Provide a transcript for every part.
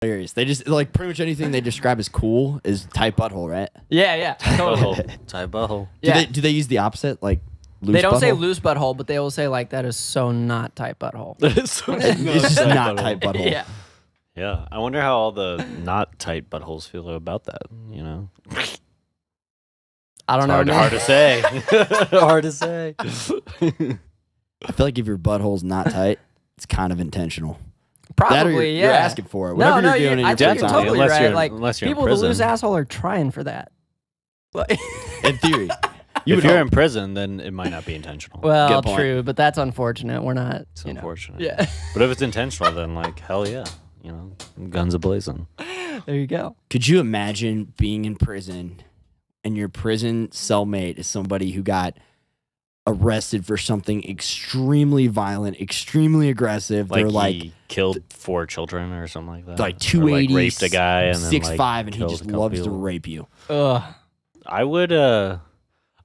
hilarious. They just like pretty much anything they describe as cool is tight butthole, right? Yeah, yeah, totally. Butthole. Tight butthole. Do yeah. they do they use the opposite like loose They don't say butthole? loose butthole, but they will say like that is so not tight butthole. It's just not tight butthole. yeah. Yeah, I wonder how all the not tight buttholes feel about that. You know, I don't know. hard, man. hard to say. hard to say. I feel like if your butthole's not tight, it's kind of intentional. Probably, that or you're, yeah. you're asking for it. no, Whatever no, you're doing you- in your think time. totally Unless right. you're- like unless you're in people with a loose prison. asshole are trying for that. Like- in theory. You if you're hope. in prison, then it might not be intentional. well, true, but that's unfortunate. We're not. it's you know. unfortunate. Yeah. But if it's intentional, then like hell yeah, you know, guns a blazing. there you go. Could you imagine being in prison and your prison cellmate is somebody who got arrested for something extremely violent, extremely aggressive? Like They're like he killed four children or something like that. like 280, like, raped a guy and then six like, five, and he just a couple loves to rape you. Ugh. I would. uh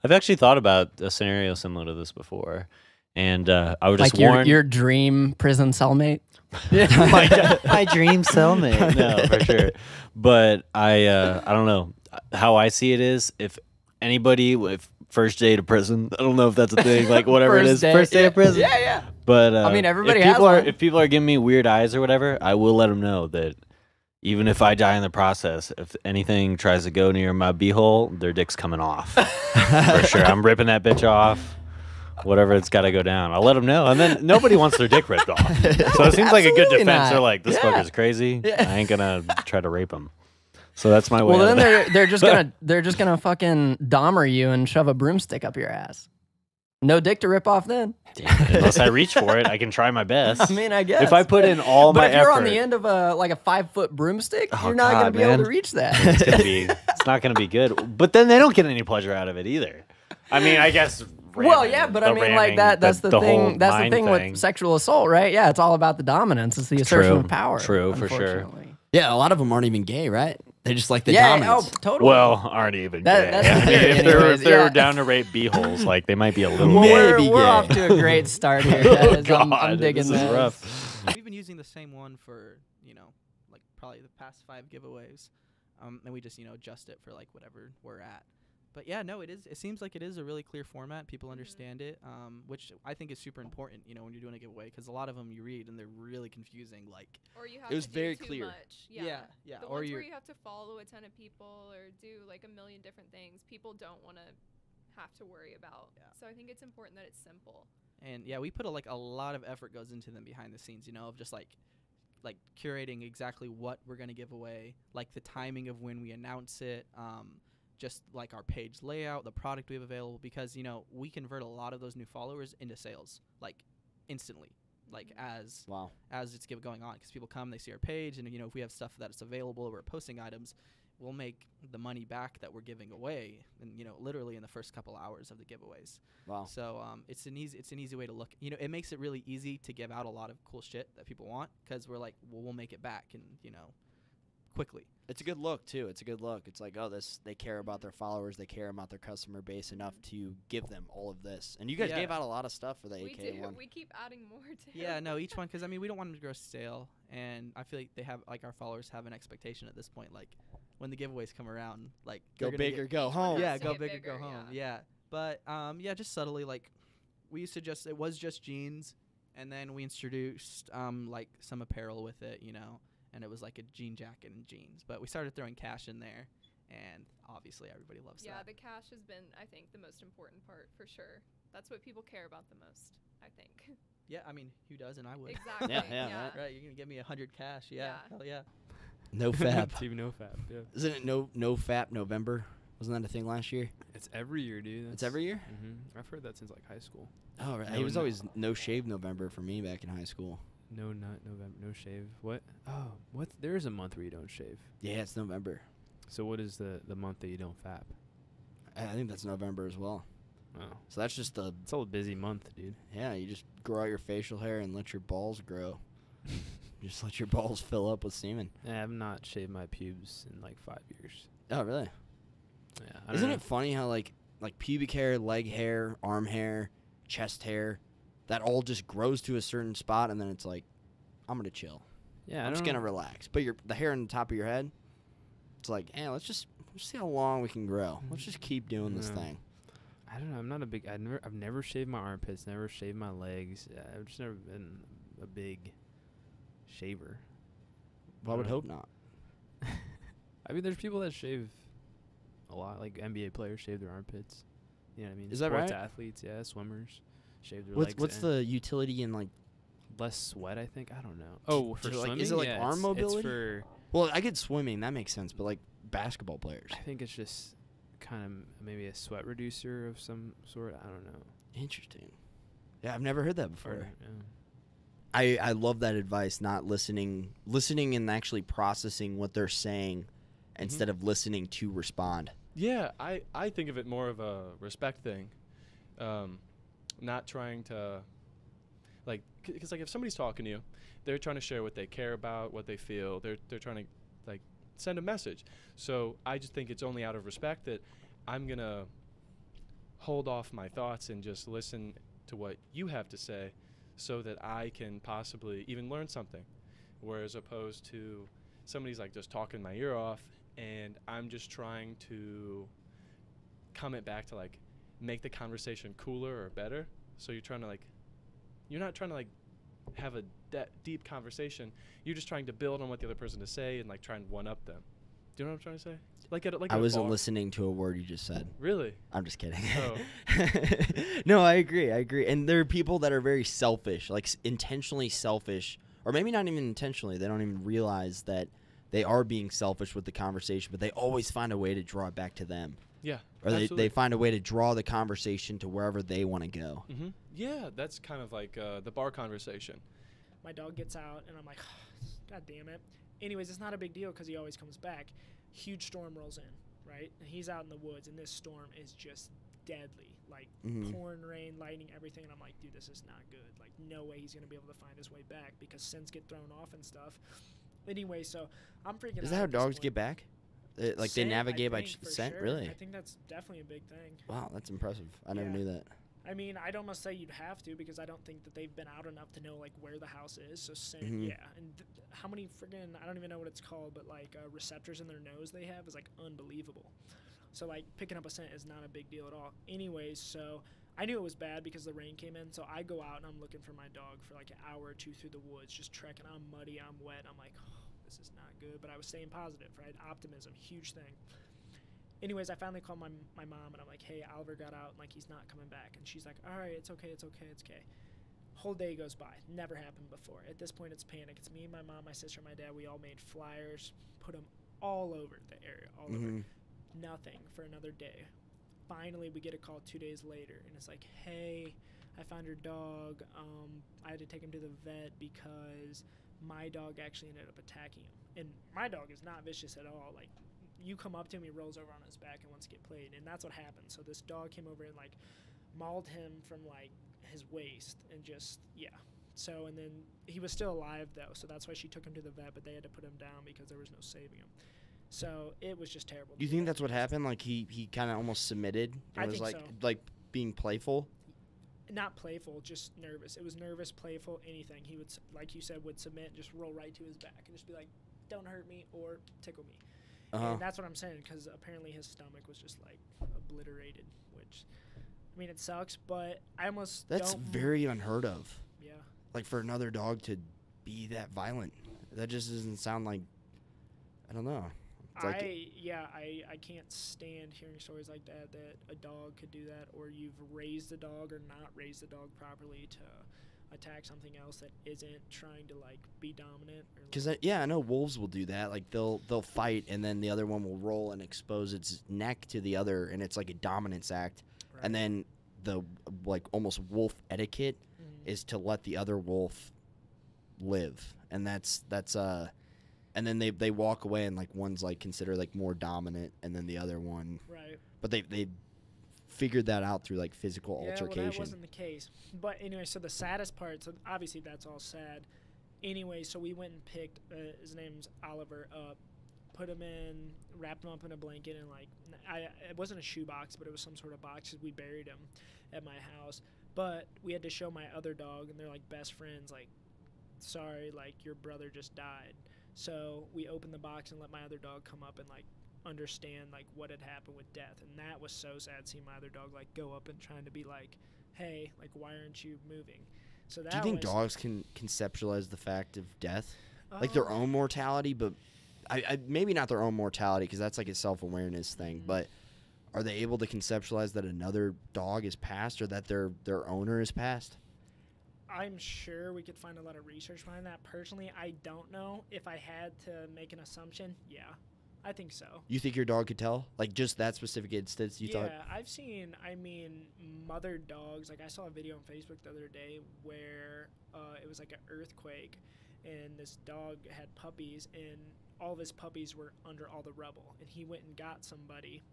I've actually thought about a scenario similar to this before, and uh, I would just Like your warn your dream prison cellmate. my, my dream cellmate. No, for sure. But I, uh, I don't know how I see it is if anybody with first day to prison. I don't know if that's a thing. Like whatever it is, First day- first day yeah, of prison. Yeah, yeah. But uh, I mean, everybody if has people are one. if people are giving me weird eyes or whatever, I will let them know that. Even if I die in the process, if anything tries to go near my beehole, their dick's coming off. For sure. I'm ripping that bitch off. Whatever it's got to go down. I'll let them know. And then nobody wants their dick ripped off. So it seems like a good defense. not. They're like, this Yeah. fucker's crazy. Yeah. I ain't going to try to rape him. So that's my way. Well, out then of they're they're just gonna they're just gonna fucking dommer you and shove a broomstick up your ass. No dick to rip off then. Unless I reach for it, I can try my best. I mean, I guess if I put in all but my if you're effort, on the end of a like a five foot broomstick, Oh, you're not gonna God, be able to reach that. it's gonna be it's not gonna be good. But then they don't get any pleasure out of it either. I mean, I guess. well, yeah, but I mean, like that. That's the, whole thing. That's the mind thing, with sexual assault, right? Yeah, it's all about the dominance. It's the assertion True. of power. True, for sure. Yeah, a lot of them aren't even gay, right? They just like the yeah, dominance. oh, totally. Well, aren't even That- gay. that's I mean, thing if they're if they're yeah. down to rape beeholes, like they might be a little. well, we're, maybe we're off to a great start here. oh guys. God, I'm, I'm digging this is this. rough. We've been using the same one for you know like probably the past five giveaways, um, and we just you know adjust it for like whatever we're at. But yeah, no, it is. It seems like it is a really clear format. People understand it, um, which I think is super important. You know, when you're doing a giveaway, because a lot of them you read and they're really confusing. Like, Or you have It was to do very too clear. much. Yeah. yeah, yeah, The or ones where you have to follow a ton of people or do like a million different things, people don't want to have to worry about. Yeah. So I think it's important that it's simple. and yeah, we put a, like a lot of effort goes into them behind the scenes. You know, of just like like curating exactly what we're gonna give away, like the timing of when we announce it, um, just like our page layout, the product we have available, because you know we convert a lot of those new followers into sales like instantly, like as Wow. as it's give- going on because people come they see our page and you know if we have stuff that's available or we're posting items we'll make the money back that we're giving away and you know literally in the first couple hours of the giveaways Wow. so um, it's an easy it's an easy way to look you know it makes it really easy to give out a lot of cool shit that people want because we're like well we'll make it back and you know quickly It's a good look too. It's a good look. It's like, oh, this they care about their followers, they care about their customer base enough to give them all of this. And you guys Yeah. gave out a lot of stuff for the we AK do. one. We keep adding more to yeah no each one because i mean we don't want them to grow stale and i feel like they have like our followers have an expectation at this point like when the giveaways come around like Go they're big or go home. yeah go get big or bigger, go home yeah. yeah. but um yeah just subtly like we used to just it was just jeans and then we introduced um like some apparel with it you know and it was like a jean jacket and jeans but we started throwing cash in there and obviously everybody loves Yeah, that Yeah, the cash has been, I think, the most important part for sure. That's what people care about the most, I think. yeah i mean who doesn't i would exactly. yeah, yeah. right. right you're gonna give me a hundred cash yeah, Yeah. hell yeah No fab. Team no fab. Yeah. Isn't it no no fap November? Wasn't that a thing last year? It's every year, dude. It's every year? Mm-hmm. I've heard that since like high school. Oh, right. No, it was no. always no shave November for me back in high school. No nut November. No shave. What? Oh, what? There is a month where you don't shave. Yeah, it's November. So what is the the month that you don't fap? I think that's November as well. Oh, So that's just the it's all a busy month, dude. yeah. You just grow out your facial hair and let your balls grow. just let your balls fill up with semen. I have not shaved my pubes in like five years. Oh, really? Yeah. Isn't know. it funny how like like pubic hair, leg hair, arm hair, chest hair, that all just grows to a certain spot and then it's like, I'm gonna chill. Yeah, I'm just gonna relax. But your the hair on the top of your head, it's like, hey, let's just let's see how long we can grow. Let's just keep doing this thing. I don't know. I'm not a big. I never. I've never shaved my armpits. Never shaved my legs. uh, I've just never been a big shaver. Well, I would Uh, hope not. I mean, there's people that shave a lot. Like NBA players shave their armpits. You know what I mean? Is that Sports right? athletes, yeah, swimmers shave their What's legs. what's and the utility in like? less sweat? I think. I don't know. Oh, for do, like, swimming, is it, like, yeah, arm it's, mobility? It's for. Well, I get swimming. That makes sense. But like basketball players, I think it's just kind of maybe a sweat reducer of some sort. I don't know. interesting. Yeah, I've never heard that Or, before. yeah. I I love that advice. Not listening, listening, and actually processing what they're saying, instead of listening to respond. Yeah, I, I think of it more of a respect thing. Um, not trying to, like, because, like, if somebody's talking to you, they're trying to share what they care about, what they feel. They're, they're trying to, like, send a message. So I just think it's only out of respect that I'm going to hold off my thoughts and just listen to what you have to say so that I can possibly even learn something. Whereas opposed to somebody's like just talking my ear off and I'm just trying to comment back to like make the conversation cooler or better. So you're trying to like you're not trying to like have a de- deep conversation. You're just trying to build on what the other person to say and like try and one up them. Do you know what I'm trying to say? Like at like I wasn't bar. listening to a word you just said. Really? I'm just kidding. Oh. no, I agree. I agree. And there are people that are very selfish, like intentionally selfish, or maybe not even intentionally. They don't even realize that they are being selfish with the conversation, but they always find a way to draw it back to them. Yeah. Or they, absolutely. they find a way to draw the conversation to wherever they want to go. hmm Yeah, that's kind of like uh, the bar conversation. my dog gets out and I'm like, God damn it. Anyways, it's not a big deal because he always comes back. Huge storm rolls in, right? And he's out in the woods, and this storm is just deadly. Like Mhm. pouring rain, lightning, everything. And I'm like, dude, this is not good. Like, no way he's going to be able to find his way back because scents get thrown off and stuff. Anyway, so I'm freaking out. Is that how dogs point. get back? Uh, like Scent, they navigate by think, ch- for scent? sure. Really? I think that's definitely a big thing. Wow, that's impressive. I never Yeah. knew that. I mean, I'd almost say you'd have to because I don't think that they've been out enough to know like where the house is. So scent, Mhm. yeah, and th- how many friggin' I don't even know what it's called, but like uh, receptors in their nose they have is like unbelievable. So like picking up a scent is not a big deal at all. Anyways, so I knew it was bad because the rain came in. So I go out and I'm looking for my dog for like an hour or two through the woods, just trekking. I'm muddy, I'm wet. I'm like, oh, this is not good. But I was staying positive, right? Optimism, huge thing anyways, I finally called my my mom and I'm like, hey, Oliver got out and like he's not coming back, and she's like, all right, it's okay, it's okay, it's okay. Whole day goes by, never happened before. At this point, it's panic. It's me, my mom, my sister, my dad. We all made flyers, put them all over the area, all over. Mhm. Nothing for another day. Finally, we get a call two days later, and it's like, hey, I found your dog. Um, I had to take him to the vet because my dog actually ended up attacking him. And my dog is not vicious at all. Like, you come up to him, he rolls over on his back and wants to get played. And that's what happened. So this dog came over and, like, mauled him from, like, his waist and just, yeah. So, and then he was still alive, though. So that's why she took him to the vet, but they had to put him down because there was no saving him. So it was just terrible. Do you think that's what happened? Like he he kind of almost submitted. and I was think like so. like being playful. Not playful, just nervous. It was nervous, playful, anything. He would, like you said, would submit just roll right to his back and just be like, "Don't hurt me" or "Tickle me." Uh-huh. And that's what I'm saying because apparently his stomach was just like obliterated. Which, I mean, it sucks, but I almost That's very unheard of. yeah. Like for another dog to be that violent. That just doesn't sound like. I don't know. It's like I yeah I I can't stand hearing stories like that that a dog could do that or you've raised a dog or not raised a dog properly to attack something else that isn't trying to like be dominant Because yeah, I know wolves will do that. Like they'll they'll fight, and then the other one will roll and expose its neck to the other, and it's like a dominance act. Right. And then the like almost wolf etiquette Mhm. is to let the other wolf live, and that's that's uh, and then they they walk away, and like one's like considered like more dominant, and then the other one, right. but they they figured that out through like physical Yeah, well, that wasn't the case. But anyway, so the saddest part, so obviously that's all sad. Anyway, so we went and picked uh, his name's Oliver up, put him in, wrapped him up in a blanket, and like I it wasn't a shoebox, but it was some sort of box 'cause we buried him at my house. But we had to show my other dog, and they're like best friends. Like sorry, like your brother just died. So we opened the box and let my other dog come up and like understand like what had happened with death, and that was so sad seeing my other dog like go up and trying to be like, hey, like why aren't you moving? So that Do you think was, dogs can conceptualize the fact of death, like their Um, own mortality, but I, I maybe not their own mortality because that's like a self awareness thing, Mhm. but. Are they able to conceptualize that another dog is passed or that their their owner is passed? I'm sure we could find a lot of research behind that. Personally, I don't know. If I had to make an assumption, yeah, I think so. You think your dog could tell? Like just that specific instance you yeah, thought Yeah, I've seen. I mean, mother dogs. Like I saw a video on Facebook the other day where uh, it was like an earthquake, and this dog had puppies, and all of his puppies were under all the rubble, and he went and got somebody.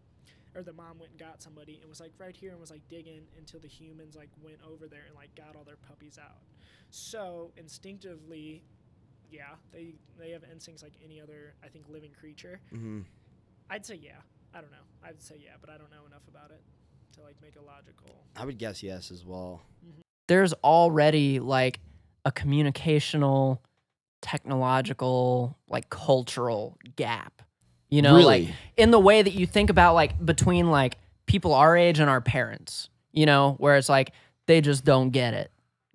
Or the mom went and got somebody and was like right here and was like digging until the humans like went over there and like got all their puppies out. So instinctively, yeah, they they have instincts like any other I think living creature. mm-hmm. I'd say yeah. I don't know. I'd say yeah, but I don't know enough about it to like make a logical. I would guess yes as well. Mm-hmm. there's already like a communicational, technological, like cultural gap. You know, like in the way that you think about like between like people our age and our parents, you know, where it's like they just don't get it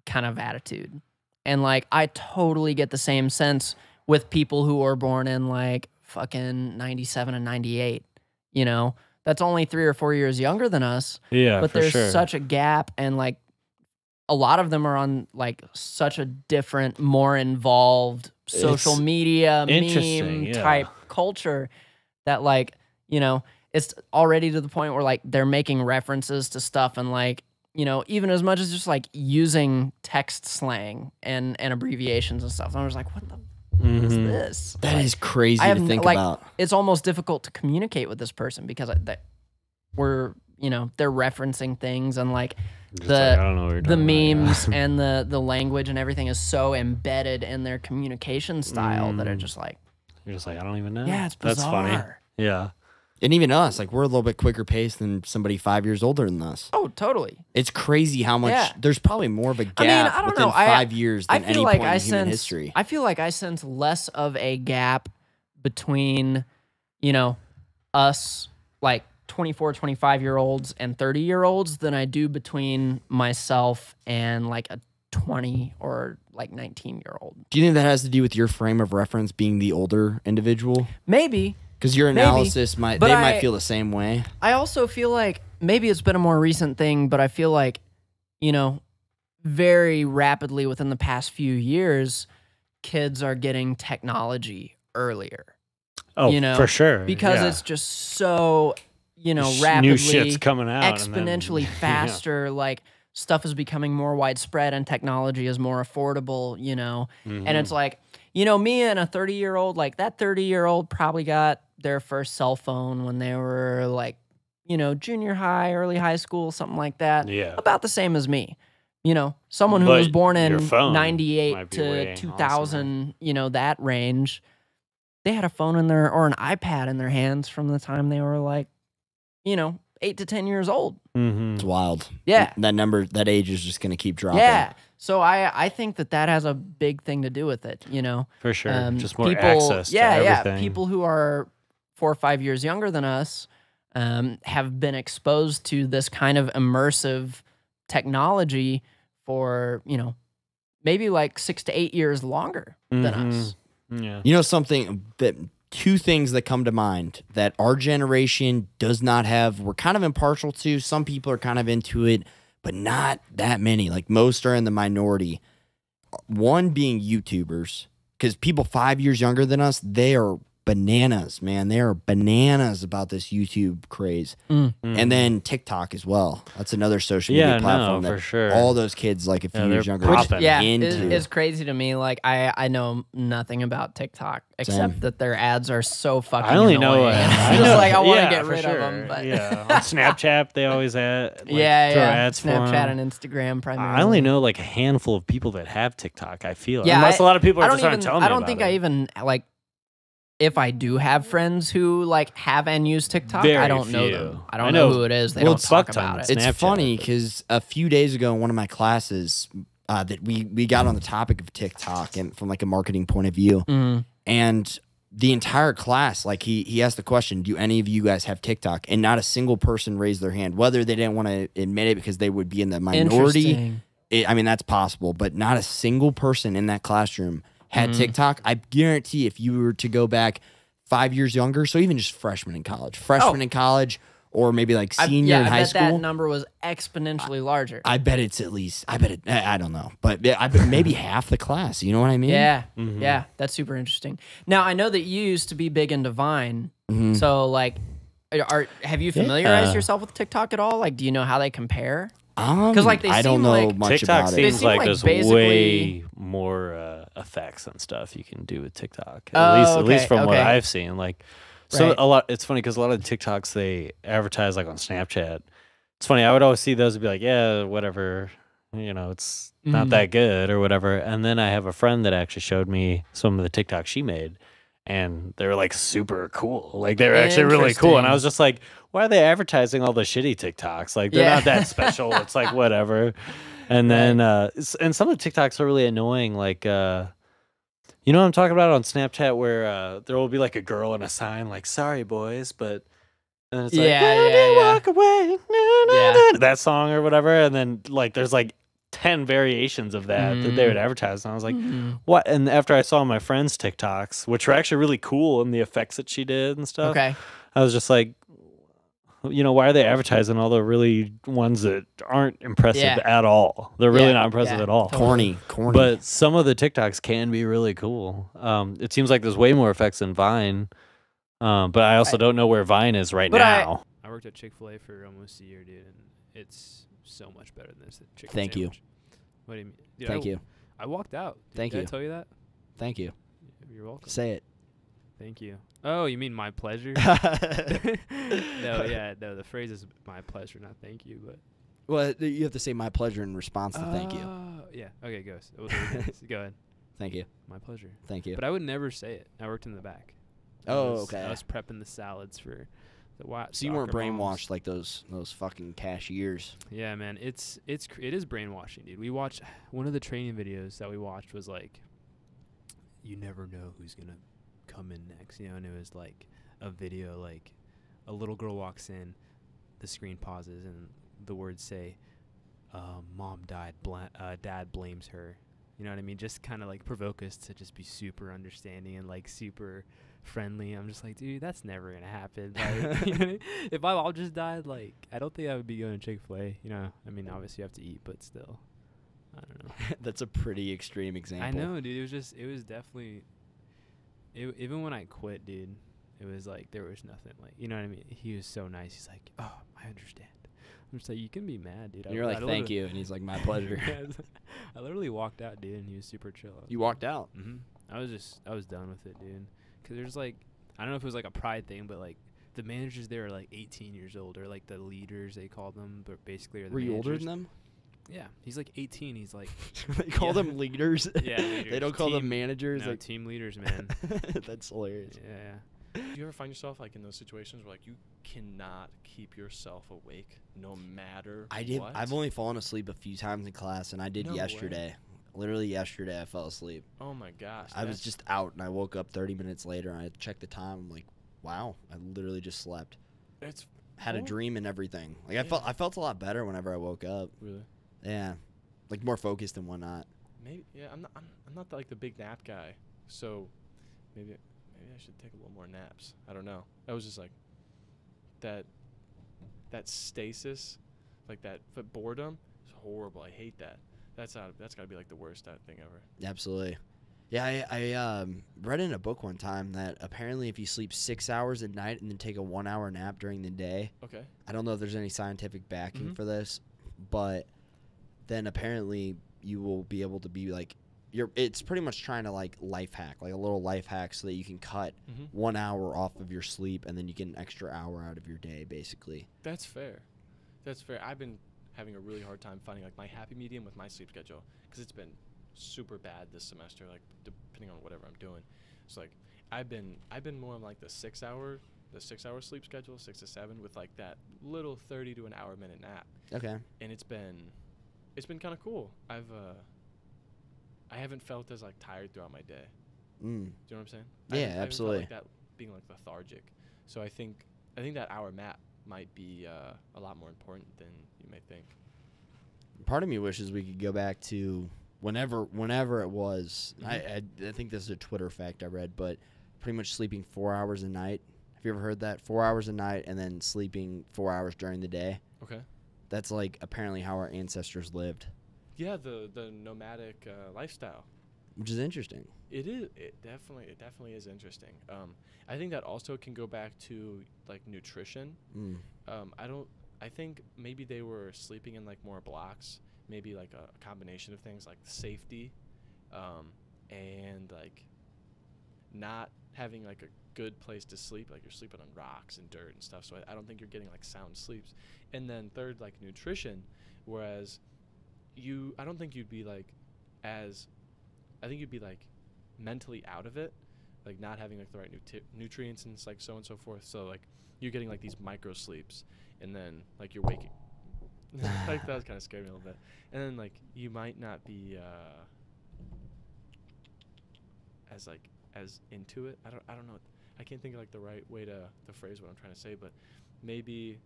kind of attitude. And like I totally get the same sense with people who are born in like fucking 97 and 98, you know. That's only 3 or 4 years younger than us Yeah, but for there's sure. such a gap and like a lot of them are on like such a different more involved social It's media meme yeah. type culture that like you know it's already to the point where like they're making references to stuff and like you know even as much as just like using text slang and and abbreviations and stuff i was like what the f- is Mhm. this That Like, is crazy I have to think like, about. it's almost difficult to communicate with this person because I, that we're you know they're referencing things and like Just the- like, I don't know what you're the talking about, yeah. memes and the the language and everything is so embedded in their communication style that it Mm. just like You're just like, I don't even know. yeah it's bizarre. That's funny. Yeah. And even us, like we're a little bit quicker paced than somebody five years older than us. oh totally It's crazy how much Yeah. there's probably more of a gap I mean, I don't within know. I- five years I than feel any like point I in human history. I feel like I sense less of a gap between you know us like 24 25 year olds and 30 year olds than I do between myself and like a 20 or like 19 year old. Do you think that has to do with your frame of reference being the older individual? Maybe Because your Maybe, analysis might but they I- might feel the same way. I also feel like maybe it's been a more recent thing, but I feel like, you know, very rapidly within the past few years, kids are getting technology earlier Oh, You know, for sure. because yeah. it's just so, you know, rapidly new shit's coming out and then- exponentially Yeah. faster. Like stuff is becoming more widespread and technology is more affordable, you know. Mhm. And it's like, you know, me and a 30 year old, like that 30 year old probably got their first cell phone when they were like, you know, junior high, early high school, something like that. yeah. About the same as me. You know, someone who was born in 98 might be way to awesomer. 2000, you know, that range, they had a phone in their, or an iPad in their hands from the time they were like, you know, eight to 10 years old. Mhm. It's wild. Yeah. That number, that age is just going to keep dropping. Yeah. So I, I think that that has a big thing to do with it, you know. For sure. Um, Just more people, access yeah, to yeah. People who are four or five years younger than us um, have been exposed to this kind of immersive technology for you know maybe like six to eight years longer than us. Yeah. You know something that two things that come to mind that our generation does not have. We're kind of impartial to. Some people are kind of into it, but not that many. Like most are in the minority. One being YouTubers, because people five years younger than us, they are bananas, man. They are bananas about this YouTube craze, Mhm. and then TikTok as well. That's another social Yeah, media no, platform for sure. all those kids like a few Yeah, years they're younger Which, yeah, into. is, is crazy to me. Like I, I know nothing about TikTok except Same. that their ads are so fucking. I only know. annoying. And I I'm just like I want to yeah, get rid sure. of them, but yeah, on Snapchat they always add. Like, yeah, throw yeah. ads for 'em. Snapchat and Instagram primarily. I only know like a handful of people that have TikTok. I feel. Yeah, unless I- a lot of people are don't just even. aren't telling me I don't about think it. I even like. If I do have friends who like have and use TikTok, I don't know few. them. I don't I know, know- who it is. They well, don't talk about it. It's It's Snapchat. funny because a few days ago in one of my classes, uh, that we we got on the topic of TikTok and from like a marketing point of view, Mm. and the entire class, like he he asked the question, "Do any of you guys have TikTok?" And not a single person raised their hand, whether they didn't want to admit it because they would be in the minority. It, I mean, that's possible, but not a single person in that classroom had Mhm. TikTok. I guarantee if you were to go back five years younger, so even just freshman in college, freshman Oh. in college, or maybe like I- senior yeah, in I high bet school. that number was exponentially larger. I bet it's at least. I bet it. I I don't know, but I bet maybe half the class. You know what I mean? yeah, Mhm. yeah, that's super interesting. Now I know that you used to be big into Vine, Mhm. so like, are, are have you familiarized Yeah. yourself with TikTok at all? Like, do you know how they compare? Um, 'Cause, like, they I don't seem know like- much TikTok about They seems it. seem like, like there's basically- way more uh, effects and stuff you can do with TikTok. At Oh, least, at least okay, from what. I've seen. Like, so Right. a lot. It's funny because a lot of TikToks they advertise like on Snapchat. It's funny. I would always see those and be like, yeah, whatever. You know, it's not Mhm. that good or whatever. And then I have a friend that actually showed me some of the TikToks she made. And they were like super cool. Like they were actually really cool. And I was just like, why are they advertising all the shitty TikToks? Like they're Yeah. not that special. it's like whatever. And then uh and some of the TikToks are really annoying. Like uh you know what I'm talking about on Snapchat where uh there will be like a girl and a sign like sorry boys, but and it's like Yeah, "When yeah, yeah. walk away na, na, Yeah. that song or whatever and then like there's like 10 variations of that that they would Mm. advertise and I was like Mhm. what and after I saw my friend's TikToks which were actually really cool and the effects that she did and stuff okay, I was just like, you know, why are they advertising all the really ones that aren't impressive Yeah. at all? They're really Yeah, not impressive yeah, at all. corny, corny. But some of the TikToks can be really cool. Um, it seems like there's way more effects than Vine. Um, but I also I- don't know where Vine is right But I- now. I worked at Chick Fil A for almost a year, dude, and it's so much better than this chicken Thank you. What do you mean? Dude, Thank I, you, I walked out. Did- Thank did you. I tell you that? thank you. You're welcome. Say it. Thank you. Oh, you mean my pleasure? no, yeah, no. The phrase is my pleasure, not thank you. But Well, you have to say my pleasure in response to thank you. Oh, Yeah. Okay, go. s- well, there it is. Go ahead. Thank you. My pleasure. Thank you. But I would never say it. I worked in the back. I Oh, was- okay. I was prepping the salads for the white. So you weren't brainwashed like those those fucking cashiers. Yeah, man, it's it's it is brainwashing, dude. We watched one of the training videos that we watched was like, you never know who's gonna come in next, you know, and it was like a video like a little girl walks in, the screen pauses, and the words say, uh, "Mom died, bla- uh, Dad blames her." You know what I mean? Just kind of like provoke us to just be super understanding and like super friendly. I'm just like, dude, that's never gonna happen. Like, you know I mean? if my mom just died, like, I don't think I would be going to Chick Fil A. You know, I mean, obviously you have to eat, but still, I don't know. That's a pretty extreme example. I know, dude. It was just, it was definitely. It, even when I quit, dude, it was like there was nothing. Like, you know what I mean? He was so nice. He's like, oh, I understand. I'm just like, you can be mad, dude. And you're like, thank you, and he's like, my pleasure. I literally walked out, dude, and he was super chill. you walked out. hmm I was just, I was done with it, dude. Cause there's like, I don't know if it was like a pride thing, but like the managers there are like 18 years old, or like the leaders they call them, but basically are the Were you older than them? Yeah, he's like 18. He's like, they call Yeah. them leaders. Yeah, they don't call them managers. no, like team leaders, man. That's hilarious. yeah. Do you ever find yourself like in those situations where like you cannot keep yourself awake no matter I did. what? I've only fallen asleep a few times in class, and I did No way. yesterday. Literally yesterday, I fell asleep. Oh my gosh. I was just out, and I woke up 30 minutes later, and I checked the time. I'm like, wow, I literally just slept. It's Had a Oh. dream and everything. Like I felt, I felt a lot better whenever I woke up. really Yeah, like more focused and whatnot. maybe yeah. I'm not. I'm, I'm not like the big nap guy. So maybe maybe I should take a little more naps. I don't know. I was just like that. That stasis, like that, boredom, is horrible. I hate that. That's out. That's got to be like the worst uh, thing ever. Absolutely. Yeah, I, I um, read in a book one time that apparently if you sleep six hours at night and then take a one hour nap during the day, Okay. I don't know if there's any scientific backing Mhm. for this, but then apparently you will be able to be like, you're. It's pretty much trying to like life hack, like a little life hack, so that you can cut Mm-hmm. one hour off of your sleep and then you get an extra hour out of your day, basically. That's fair. That's fair. I've been having a really hard time finding like my happy medium with my sleep schedule because it's been super bad this semester. Like depending on whatever I'm doing, it's like I've been I've been more on like the six hour the six hour sleep schedule, six to seven, with like that little thirty to an hour minute nap, Okay. and it's been it's been kind of cool. I've uh I haven't felt as like tired throughout my day. Mm. Do you know what I'm saying? Yeah, I haven't- I haven't felt absolutely. like that being like lethargic. So I think I think that hour map might be uh, a lot more important than you may think. Part of me wishes we could go back to whenever whenever it was. I, I I think this is a Twitter fact I read, but pretty much sleeping four hours a night. Have you ever heard that? Four hours a night and then sleeping four hours during the day. Okay. That's like apparently how our ancestors lived, Yeah, the the nomadic uh, lifestyle. which is interesting. It is. It definitely. It definitely is interesting. Um, I think that also can go back to like nutrition. Mm. Um, I don't. I think maybe they were sleeping in like more blocks. Maybe like a combination of things like safety, um, and like not having like a good place to sleep. Like you're sleeping on rocks and dirt and stuff. So I, I don't think you're getting like sound sleeps. And then third, like nutrition. Whereas you, I don't think you'd be like as. I think you'd be like mentally out of it, like not having like the right nutri- nutrients and like so and so forth. So like you're getting like these micro sleeps, and then like you're waking. like that was kind of scared me a little bit. And then like you might not be uh, as like as into it. I don't I don't know. I can't think of like the right way to to phrase what I'm trying to say, but maybe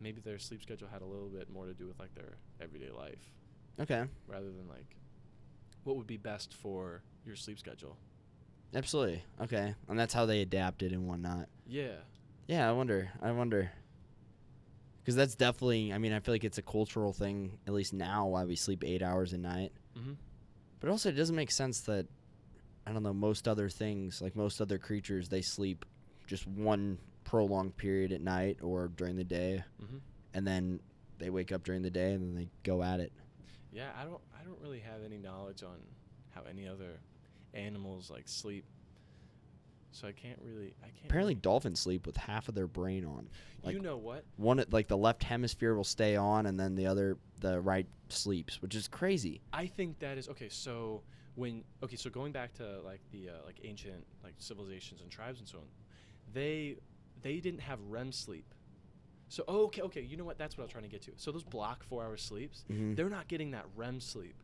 maybe their sleep schedule had a little bit more to do with like their everyday life Okay, rather than like what would be best for your sleep schedule. absolutely. Okay, and that's how they adapted and whatnot. Yeah. Yeah, I wonder. I wonder. Because that's definitely. I mean, I feel like it's a cultural thing, at least now, why we sleep eight hours a night. Mm-hmm. But also, it doesn't make sense that I don't know most other things, like most other creatures, they sleep just one prolonged period at night or during the day, Mm-hmm. and then they wake up during the day and then they go at it. Yeah, I don't I don't really have any knowledge on how any other animals like sleep. So I can't really I can't Apparently, really- dolphins sleep with half of their brain on. Like you know what? one, like the left hemisphere will stay on, and then the other, the right sleeps, which is crazy. I think that is okay. So when okay, so going back to like the uh, like ancient like civilizations and tribes and so on, they they didn't have REM sleep. So okay, okay, you know what? That's what I was trying to get to. So those block four hour sleeps, Mhm. they're not getting that REM sleep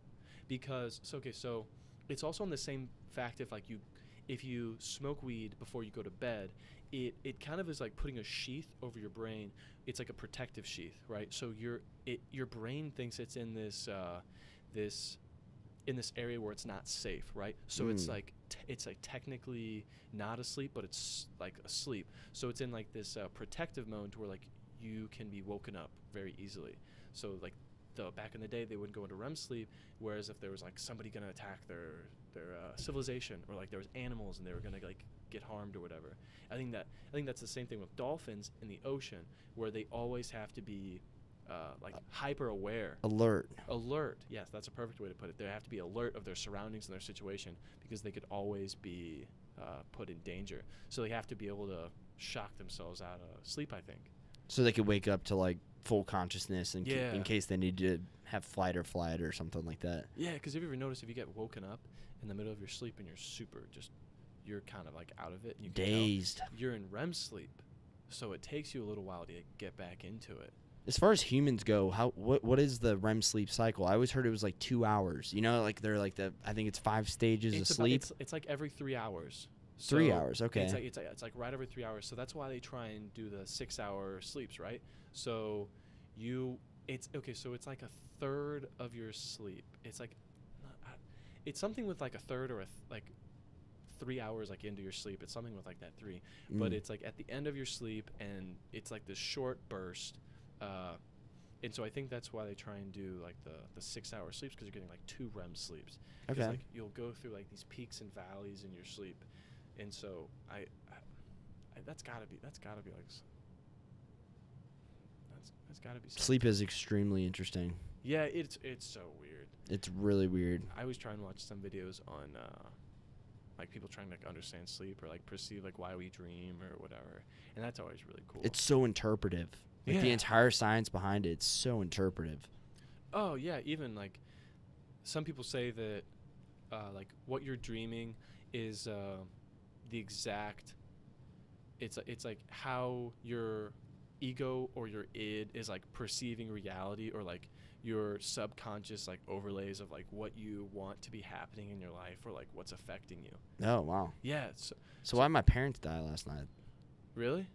because so okay, so it's also on the same fact if like you if you smoke weed before you go to bed, it it kind of is like putting a sheath over your brain. It's like a protective sheath, right? So your it your brain thinks it's in this uh, this in this area where it's not safe, right? So it's Mm. like t- it's like technically not asleep, but it's like asleep. So it's in like this uh, protective mode to where like you can be woken up very easily. So like the back in the day they wouldn't go into REM sleep, whereas if there was like somebody gonna attack their their uh, civilization or like there was animals and they were gonna like get harmed or whatever. I think that I think that's the same thing with dolphins in the ocean where they always have to be uh, like hyper aware Alert. alert. Yes that's a perfect way to put it. They have to be alert of their surroundings and their situation because they could always be uh, put in danger. So they have to be able to shock themselves out of sleep i think. So they could wake up to like full consciousness in, ca- in case they need to have flight or flight or something like that. yeah because have you ever noticed if you get woken up in the middle of your sleep and you're super just you're kind of like out of it and you Dazed. you're in rem sleep. So it takes you a little while to get back into it As far as humans go, how what what is the REM sleep cycle? I always heard it was like two hours. You know, like they're like the I think it's five stages it's of about- sleep. it's, it's like every three hours. Three hours, okay. It's like, it's, like, it's like right every three hours. So that's why they try and do the six hour sleeps, right? So you, it's okay. So it's like a third of your sleep. It's like, it's something with like a third or a th- like three hours like into your sleep. It's something with like that three, but Mm. it's like at the end of your sleep and it's like this short burst. Uh, and so I think that's why they try and do like the, the six hour sleeps because you're getting like two REM sleeps. Okay. like you'll go through like these peaks and valleys in your sleep, and so I, I, I that's gotta be that's gotta be like, that's that's gotta be something. Sleep is extremely interesting. Yeah, it's it's so weird. It's really weird. I was trying to watch some videos on uh, like people trying to like, understand sleep or like perceive like why we dream or whatever, and that's always really cool. It's so interpretive. Like the entire science behind it, it's so interpretive. Oh yeah, even like some people say that uh, like what you're dreaming is uh, the exact. It's it's like how your ego or your id is like perceiving reality or like your subconscious like overlays of like what you want to be happening in your life or like what's affecting you. Oh wow. Yeah. So, So why did my parents die last night? really?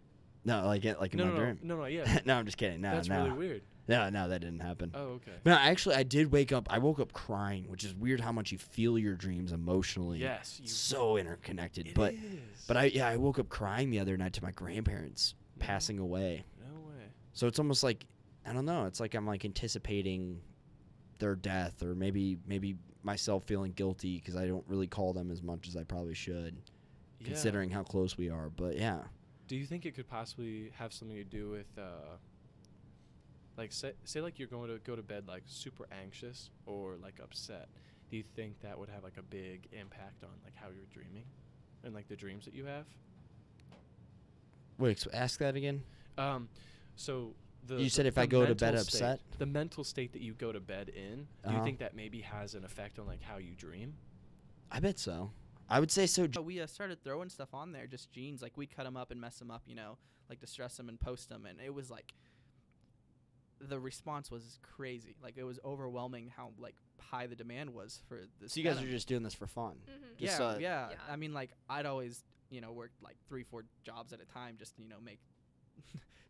No, like it, like in No, my no, no, dream. no, no. Yeah. no, I'm just kidding. No, That's no, really weird. no, no, that didn't happen. Oh, okay. No, actually, I did wake up. I woke up crying, which is weird how much you feel your dreams emotionally. Yes. You, so interconnected. it but is. but I yeah, I woke up crying the other night to my grandparents passing away. No way. So it's almost like I don't know. It's like I'm like anticipating their death, or maybe maybe myself feeling guilty because I don't really call them as much as I probably should, Yeah. considering how close we are. But yeah, Do you think it could possibly have something to do with, uh, like, say, say, like you're going to go to bed like super anxious or like upset? Do you think that would have like a big impact on like how you're dreaming, and like the dreams that you have? wait, so ask that again. Um, so the You the- said if the I go to bed state- upset? the mental state that you go to bed in, do you Uh-huh. think that maybe has an effect on like how you dream? I bet so. I would say so. But we uh, started throwing stuff on there, just jeans. Like we'd cut them up and mess them up, you know, like distress them and post them, and it was like the response was crazy. Like it was overwhelming how like high the demand was for this. So you guys denim. are just doing this for fun. Mhm. Just, yeah, uh, yeah, Yeah. I mean, like I'd always, you know, work like three, four jobs at a time, just you know, make,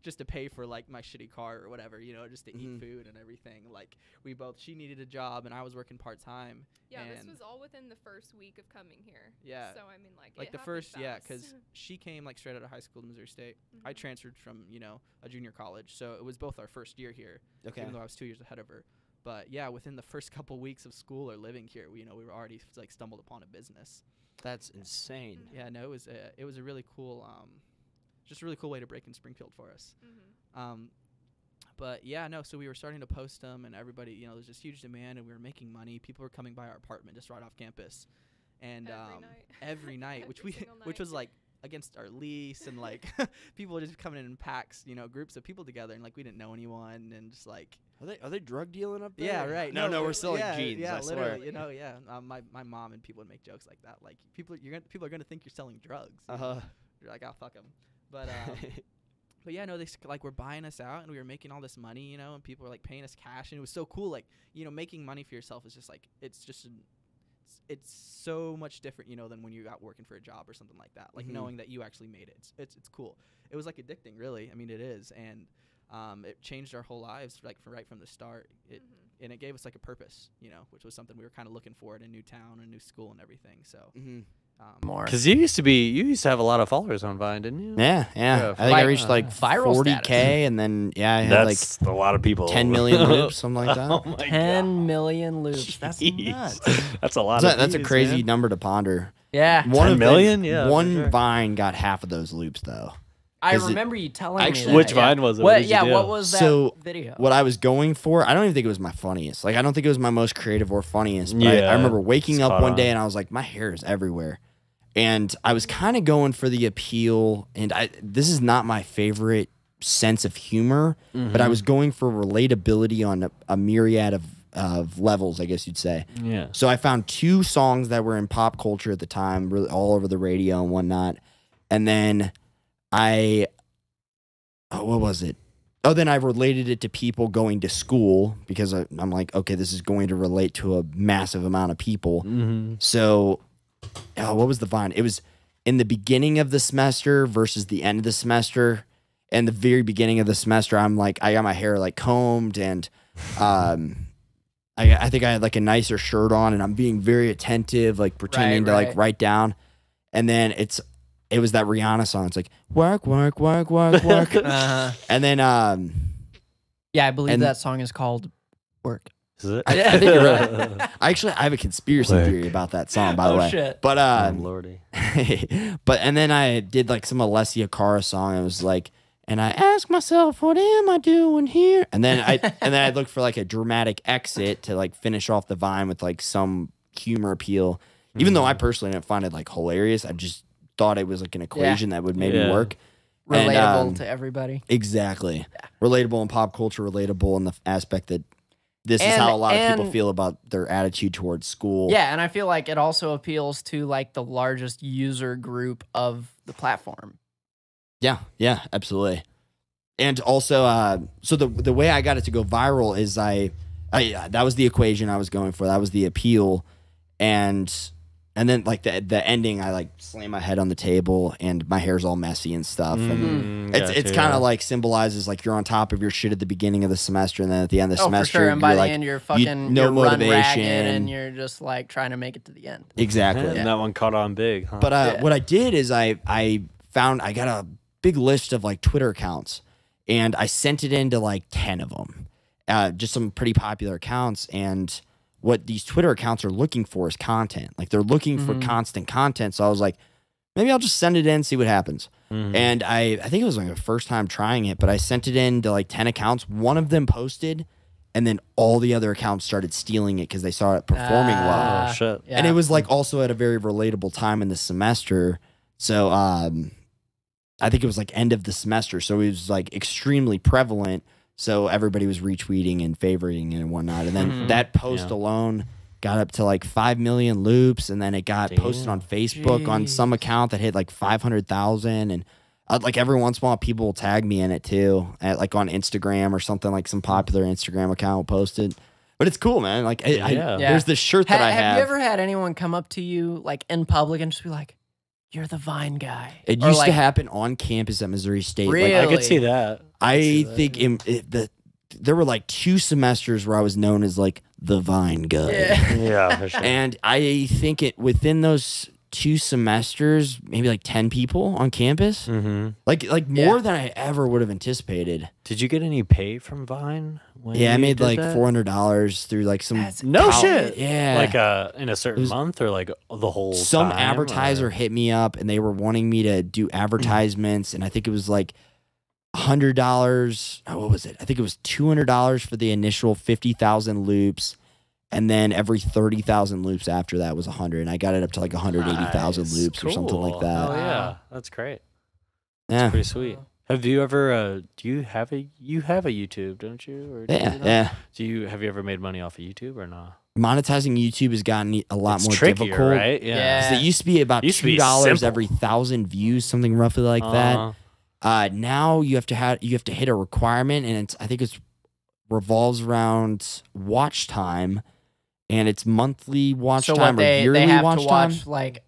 just to pay for like my shitty car or whatever, you know, just to Mhm. eat food and everything. Like we both, she needed a job and I was working part time. Yeah, this was all within the first week of coming here. Yeah. So I mean, like, Like it the happened first, yeah, because she came like straight out of high school to Missouri State. I Mhm. transferred from, you know, a junior college, so it was both our first year here, Okay. even though I was two years ahead of her. But yeah, within the first couple weeks of school or living here, we, you know, we were already like stumbled upon a business. That's insane. Mhm. Yeah, no, it was a, it was a really cool, um, just a really cool way to break in Springfield for us. Mhm. Um, but yeah, no, so we were starting to post them, and everybody, you know, there's this huge demand, and we were making money. People were coming by our apartment just right off campus, and Every um, night. every night, which Every we, single which was like against our lease, and like people were just coming in in packs, you know, groups of people together, and like we didn't know anyone, and just like Are they are they drug dealing up there? yeah, right. No, no, we're selling yeah, jeans. Yeah, I swear. literally. You know, yeah. Um, my my mom and people would make jokes like that. Like people, you're gonna people are gonna think you're selling drugs. Uh huh. You're like, oh fuck 'em. But um, but yeah, no, they s- like were buying us out, and we were making all this money, you know, and people were like paying us cash, and it was so cool. Like you know, making money for yourself is just like it's just an, it's, it's so much different, you know, than when you're out working for a job or something like that. Like Mhm. knowing that you actually made it. It's, it's it's cool. It was like addicting, really. I mean, it is, and um, it changed our whole lives, like from right from the start. It Mhm. and it gave us like a purpose, you know, which was something we were kind of looking for in a new town, a new school, and everything. So hmm um, More. Because you used to be, you used to have a lot of followers on Vine, didn't you? Yeah, yeah. Yeah, I think I reached uh, like viral 40k, status. and then yeah, I had like a lot of people. 10 million loops, something like that. oh my Ten God. million loops. That's Jeez. nuts. That's a lot. That's, of a- that's a crazy man. number to ponder. Yeah. One 10 of million? Yeah, one sure. Vine got half of those loops though. I 'Cause it- remember you telling actually- me that. Which yeah. Vine was it? What What? yeah. do? What was that So, video? What I was going for, I don't even think it was my funniest. Like I don't think it was my most creative or funniest. But I, I remember waking up caught one day and I was like, my hair is everywhere, and I was kind of going for the appeal. And I this is not my favorite sense of humor, but I Mhm. was going for relatability on a, a myriad of of levels, I guess you'd say. Yeah. So I found two songs that were in pop culture at the time, really all over the radio and whatnot. And then I, oh, what was it? Oh, then I related it to people going to school because I, I'm like, okay, this is going to relate to a massive amount of people. Mm-hmm. So, oh, what was the vine? It was in the beginning of the semester versus the end of the semester. And the very beginning of the semester, I'm like, I got my hair like combed and, um, I, I think I had like a nicer shirt on and I'm being very attentive, like pretending to like write down. And then it's, it was that Rihanna song. It's like work, work, work, work, work. Uh-huh. and then, um, Yeah, I believe And- that song is called "Work." Is it? I, I think you're right. I actually I have a conspiracy Work. theory about that song, by the oh way. shit! But oh, um, lordy. but and then I did like some Alessia Cara song. It was like, and I ask myself, what am I doing here? And then I and then I looked for like a dramatic exit to like finish off the vine with like some humor appeal. Even though I personally didn't find it like hilarious, I just thought it was like an equation that would maybe Yeah. work. And, Relatable um, to everybody. Exactly, relatable in pop culture, relatable in the aspect that this is how a lot of people feel about their attitude towards school. Yeah, and I feel like it also appeals to like the largest user group of the platform. Yeah, yeah, absolutely. And also, uh, so the the way I got it to go viral is I I, that was the equation I was going for. That was the appeal, and and then like the the ending, I like slam my head on the table and my hair's all messy and stuff. And Mm, it's it's gotcha, kind yeah. of like symbolizes like you're on top of your shit at the beginning of the semester, and then at the end of the Oh, for semester, sure. And by you're the like end, you're you- fucking no you're run motivation. and you're just like trying to make it to the end. exactly. And that one caught on big, huh? But uh, Yeah. what I did is I I found I got a big list of like Twitter accounts, and I sent it into like ten of them, uh, just some pretty popular accounts. And what these Twitter accounts are looking for is content. Like they're looking Mhm. for constant content. So I was like, maybe I'll just send it in, see what happens. Mhm. And I I think it was like the first time trying it, but I sent it in to like ten accounts. One of them posted, and then all the other accounts started stealing it because they saw it performing well Oh, shit. and it was like also at a very relatable time in the semester. So um, I think it was like end of the semester, so it was like extremely prevalent. So everybody was retweeting and favoriting it and whatnot, and then Mhm. that post Yeah. alone got up to like five million loops, and then it got posted on Facebook on some account that hit like five hundred thousand, and uh, like every once in a while people will tag me in it too, at, like on Instagram or something like some popular Instagram account will post it. But it's cool, man. Like I, I- Yeah. Yeah. there's this shirt Ha- that I have, have. you ever had anyone come up to you like in public and just be like, "You're the Vine guy"? It Or, used like, to happen on campus at Missouri State. Like, Really? I could see that. I see that, think in, it, the there were like two semesters where I was known as like the Vine guy, Yeah. Yeah, for sure. and I think it within those two semesters, maybe like ten people on campus, hmm like like Yeah. more than I ever would have anticipated. Did you get any pay from Vine? When yeah, I made like four hundred dollars through like some That's- No col- shit. Yeah, Like uh, in a certain was- month or like the whole some time, advertiser or- hit me up and they were wanting me to do advertisements and i think it was like hundred dollars oh, what was it i think it was two hundred dollars for the initial 50000 loops and then every 30000 loops after that was a hundred and i got it up to like 180000 Nice. loops or something like that Oh yeah, Wow. that's great. yeah Pretty sweet. Have you ever? Uh, do you have a? You have a YouTube, don't you? Or do yeah you not? yeah Do you have you ever made money off of YouTube or not? monetizing youtube has gotten a lot it's more trickier, difficult right? Yeah. 'Cause it used to be about Used to two dollars every thousand views, something roughly like that. Uh-huh. Uh, now you have to have you have to hit a requirement, and it's I think it's revolves around watch time, and it's monthly watch so time what they or yearly they have watch to time. like,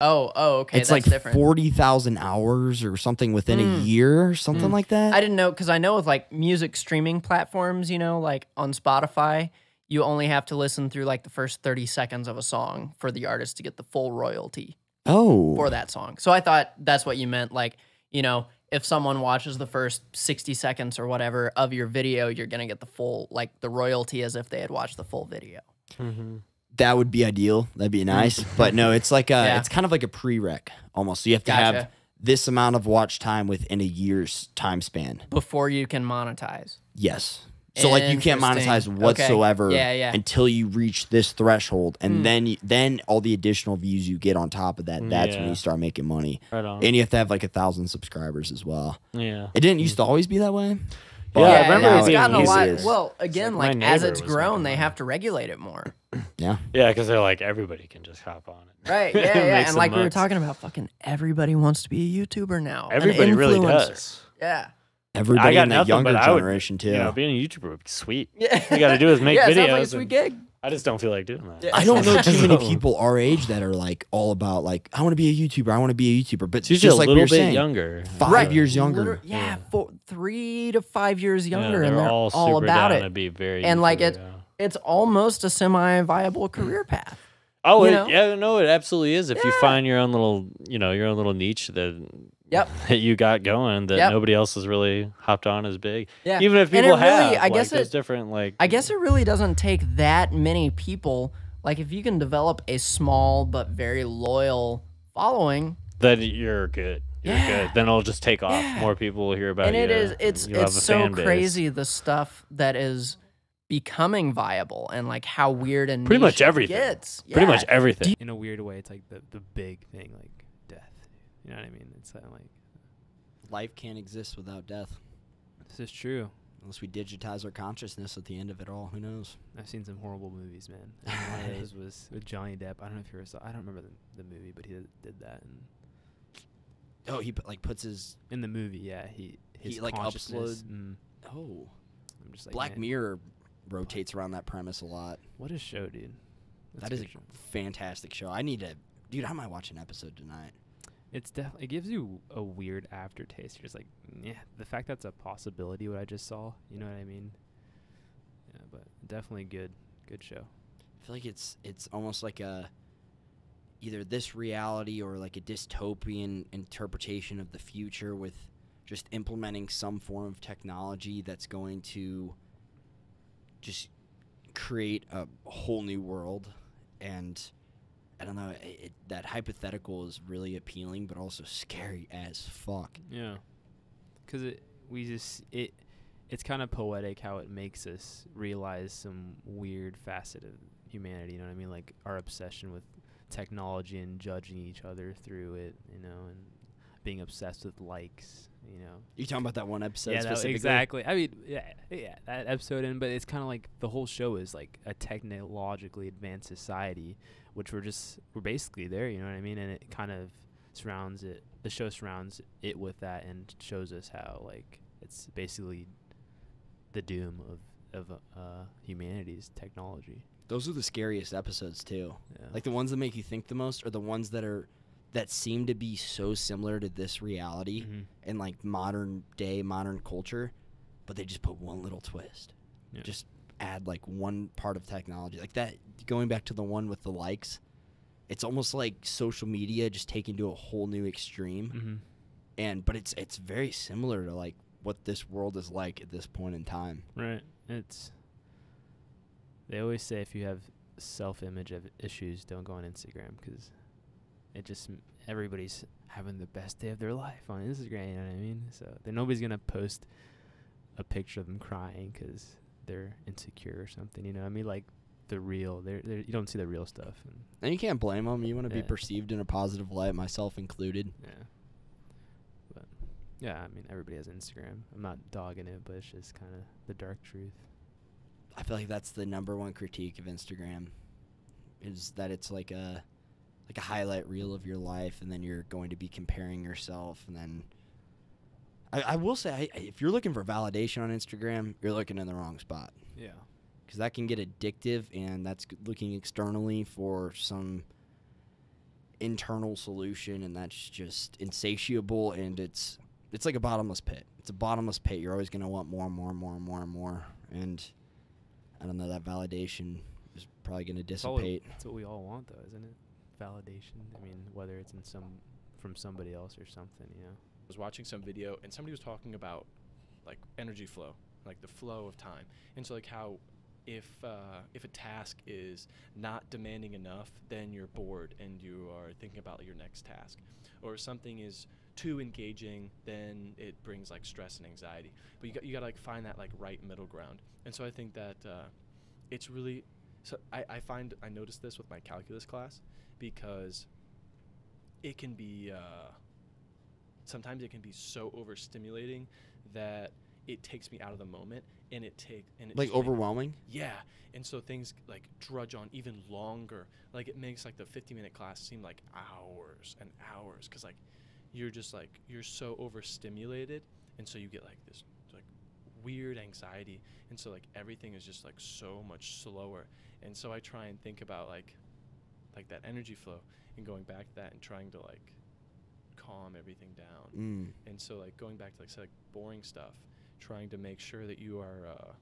oh oh okay, it's that's like different. forty thousand hours or something within a Mm. year, or something Mm. like that. I didn't know because I know with like music streaming platforms, you know, like on Spotify, you only have to listen through like the first 30 seconds of a song for the artist to get the full royalty oh, for that song. So I thought that's what you meant. Like, you know, if someone watches the first 60 seconds or whatever of your video, you're going to get the full, like the royalty as if they had watched the full video. Mhm. That would be ideal. That'd be nice. but no, it's like a Yeah. it's kind of like a prereq almost. So you have to Gotcha. have this amount of watch time within a year's time span. Before you can monetize. Yes. So like you can't monetize Interesting. Okay. whatsoever Yeah, yeah. until you reach this threshold, and Hmm. then you, then all the additional views you get on top of that, that's when you start making money. Right on. And you have to have like a thousand subscribers as well. yeah. It didn't used to always be that way. Yeah, I remember now it's gotten a lot. Well, again, like like, as it's grown, they have to regulate it more. Yeah. Yeah, because they're like everybody can just hop on it. Right. Yeah. It yeah. And them like we were talking about, fucking everybody wants to be a YouTuber now. an Everybody really influencer. does. Yeah. Everybody got in the nothing, younger but I would- generation too. You know, being a YouTuber would be sweet. Yeah. You gotta do is make yeah, it sounds like a videos sweet and- gig. I just don't feel like doing that. I don't know too many people our age that are like all about like I want to be a YouTuber. I want to be a YouTuber. But It's usually just a like we little were bit saying, younger. five Right. years younger. Liter- yeah, Yeah. four, three to five years Yeah, younger, and they're all, super about down it. To be very And, like, it- yeah. It's almost a semi-viable career hmm. path. Oh, it, yeah, no, it absolutely is. If you find your own little, you know, your own little niche that Yep. that you got going that Yep. nobody else has really hopped on as big. Yeah. Even if And it people really- have, I like, guess there's it- different like. I guess it really doesn't take that many people. Like if you can develop a small but very loyal following, that you're good. You're Yeah. good. Then it'll just take off. Yeah. More people will hear about and you. it is it's it's so crazy the stuff that is becoming viable and like how weird and Pretty much everything. gets. Pretty much everything. In a weird way, it's like the the big thing, like death. You know what I mean? It's like Life can't exist without death. this is true. Unless we digitize our consciousness at the end of it all, who knows? I've seen some horrible movies, man. One of those was with Johnny Depp. I don't know if you ever saw. I don't remember the, the movie, but he did, that. And Oh, he put, like puts his in the movie, yeah, he his He, like, consciousness. Mm, oh I'm just like Black man, Mirror rotates around that premise a lot. What a show, dude. That's That is good a show. fantastic show. I need to, dude. I might watch an episode tonight. It's definitely it gives you a weird aftertaste. You're just like, yeah, the fact that's a possibility. What I just saw, you know what I mean? Yeah, but definitely good, good show. I feel like it's it's almost like a either this reality or like a dystopian interpretation of the future with just implementing some form of technology that's going to just create a whole new world and I don't know it, it, that hypothetical is really appealing but also scary as fuck. Yeah, because it we just it it's kind of poetic how it makes us realize some weird facet of humanity. You know what I mean? Like our obsession with technology and judging each other through it. You know, and being obsessed with likes. You know, You're talking about that one episode yeah, that, exactly. I mean, yeah, yeah, that episode in, but it's kind of like the whole show is like a technologically advanced society, which we're just we're basically there. You know what I mean? And it kind of surrounds it. The show surrounds it with that and shows us how like it's basically the doom of of uh, humanity's technology. Those are the scariest episodes too. Yeah. Like the ones that make you think the most are the ones that are that seem to be so similar to this reality Mhm. and like modern day modern culture, but they just put one little twist. Yeah. Just add like one part of technology. Like that going back to the one with the likes, it's almost like social media just taken to a whole new extreme. Mhm. And but it's it's very similar to like what this world is like at this point in time. Right. It's they always say if you have self-image of issues, don't go on Instagram because it just everybody's having the best day of their life on Instagram. You know what I mean? So then nobody's gonna post a picture of them crying because they're insecure or something. You know what I mean? Like the real, they're, they're you don't see the real stuff. And And you can't blame them. You want to Yeah. be perceived in a positive light, myself included. yeah, but yeah, I mean everybody has Instagram. I'm not dogging it, but it's just kind of the dark truth. I feel like that's the number one critique of Instagram is that it's like a like a highlight reel of your life and then you're going to be comparing yourself and then I, I will say I, if you're looking for validation on Instagram, you're looking in the wrong spot Yeah. because that can get addictive and that's looking externally for some internal solution and that's just insatiable and it's it's like a bottomless pit. It's a bottomless pit. You're always going to want more and more and more and more and more and I don't know that validation is probably going to That's all we- dissipate. That's what we all want, though, isn't it? Validation. I mean, whether it's in some from somebody else or something, you know. I was watching some video and somebody was talking about like energy flow, like the flow of time, and so like how if uh, if a task is not demanding enough, then you're bored and you are thinking about your next task, or if something is too engaging, then it brings like stress and anxiety. But you got you got to like find that like right middle ground, and so I think that uh, it's really so I, I find I noticed this with my calculus class because it can be. Uh, sometimes it can be so overstimulating that it takes me out of the moment and it take and it Like overwhelming? yeah and so things like drudge on even longer like it makes like the 50 minute class seem like hours and hours because like you're just like you're so overstimulated and so you get like this like weird anxiety and so like everything is just like so much slower and so i try and think about like like that energy flow and going back to that and trying to like calm everything down. Mm. and so like going back to like say like boring stuff trying to make sure that you are uh,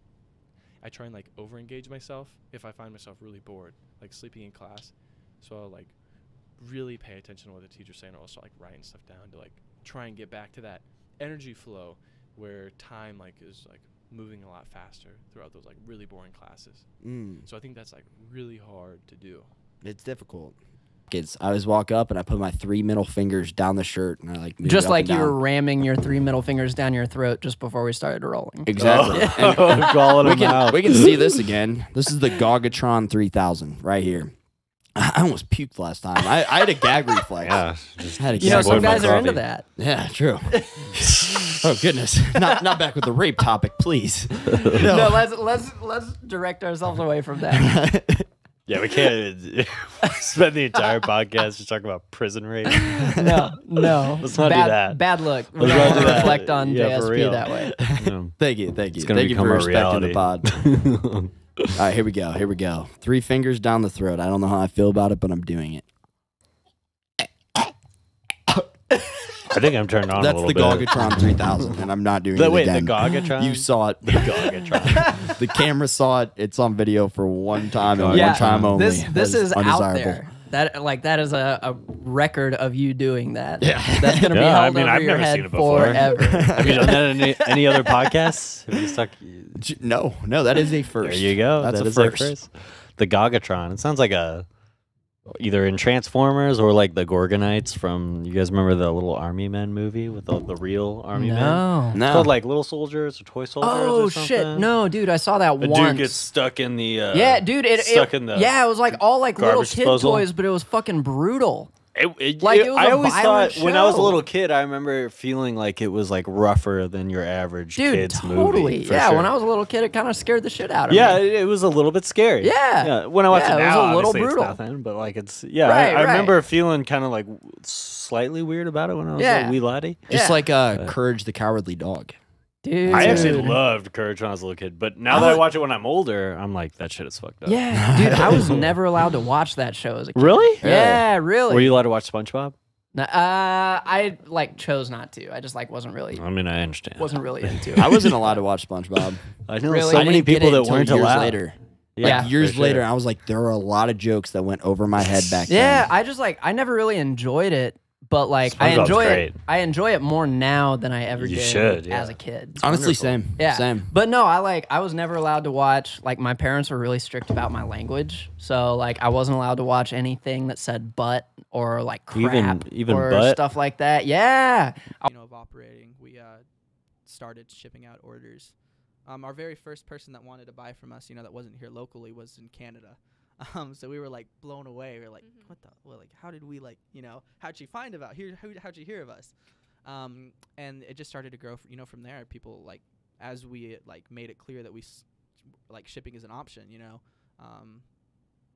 i try and like over engage myself if i find myself really bored like sleeping in class. So i'll like really pay attention to what the teacher's saying. Or i'll start like writing stuff down to like try and get back to that energy flow where time like is like moving a lot faster throughout those like really boring classes. Mm. so i think that's like really hard to do It's difficult. Kids, I always walk up and I put my three middle fingers down the shirt and I like move it Just up like and you were ramming your three middle fingers down your throat just before we started rolling. Exactly. Oh, calling we can out. we can see this again. This is the Gogatron 3000 right here. I almost puked last time. I, I had a gag reflex. Yeah. Just had a You know, gag some Boy, guys are into that. Yeah, true. oh goodness, not not back with the rape topic, please. No, let's let's let's direct ourselves away from that. Yeah, we can't spend the entire podcast just talking about prison rape. no, no. Let's not do bad, that. Bad look. We Let's don't not do that. reflect on Yeah, for JSP real. that way. Yeah. Thank you, thank you, It's thank you for a respecting the pod. All right, here we go. Here we go. Three fingers down the throat. I don't know how I feel about it, but I'm doing it. I think I'm turned on That's a the little bit. Gaugatron 3000, and I'm not doing The- it wait, the again. Gaugatron? You saw it. The Gaugatron. the camera saw it. It's on video for one time and Yeah, one time only. This this That is out undesirable. there. That like that is a, a record of you doing that. Yeah. That's gonna be Yeah, I held mean, over I've your never head seen it before. forever. Have you done that in any, any other podcasts? Have you stuck? No, no, that is a first. There you go. That's That a is a first. first. The Gaugatron. It sounds like a either in Transformers or like the Gorgonites from. You guys remember the little Army Men movie with the, the real Army Men? no. It's No. called like Little Soldiers or Toy Soldiers. Oh or shit! No, dude, I saw that A once. dude gets stuck in the. Uh, yeah, dude, it, stuck it in the. yeah, it was like all like little kid disposal. toys, but it was fucking brutal. It, it- Like, it- it was I a always violent thought when I was a little kid, I remember feeling like it was like rougher than your average Dude, kid's totally. movie. for yeah, sure. when I was a little kid, it kind of scared the shit out of Yeah, me. it, it was a little bit scary. Yeah. yeah. When I watch Yeah, it it was a little obviously brutal. it's nothing. But like it's yeah, Right, I, I right. remember feeling kind of like slightly weird about it when I was Yeah. a wee laddie. Just Yeah. like uh, Courage the Cowardly Dog. Dude. I actually loved Courage when I was a little kid, but now that I watch it when I'm older, I'm like that shit is fucked up. Yeah, dude, I was never allowed to watch that show as a kid. Really? Yeah, really. Were you allowed to watch SpongeBob? No, uh, I like chose not to. I just like wasn't really I mean, I understand. wasn't really into it. I wasn't allowed to watch SpongeBob. I know Really? so I many people that weren't years allowed. later. Yeah, like years sure. later, I was like, there were a lot of jokes that went over my head back yeah. then. Yeah, I just like I never really enjoyed it, but like I SpongeBob's enjoy great. it. I enjoy it more now than I ever You did should, yeah. as a kid. Honestly, wonderful. same. Yeah, Same. But no, I like I was never allowed to watch. Like my parents were really strict about my language, so like I wasn't allowed to watch anything that said butt or like Even- crap even or butt? stuff like that. Yeah, you know, of operating, we uh, started shipping out orders. Um, our very first person that wanted to buy from us, you know, that wasn't here locally, was in Canada. Um, so we were like blown away. We were like, Mhm. "What the? Well, like, how did we like, you know, how'd she find about here? How, how'd she hear of us?" Um, and it just started to grow. f- You know, from there, people like as we like made it clear that we s- like shipping is an option. You know, um,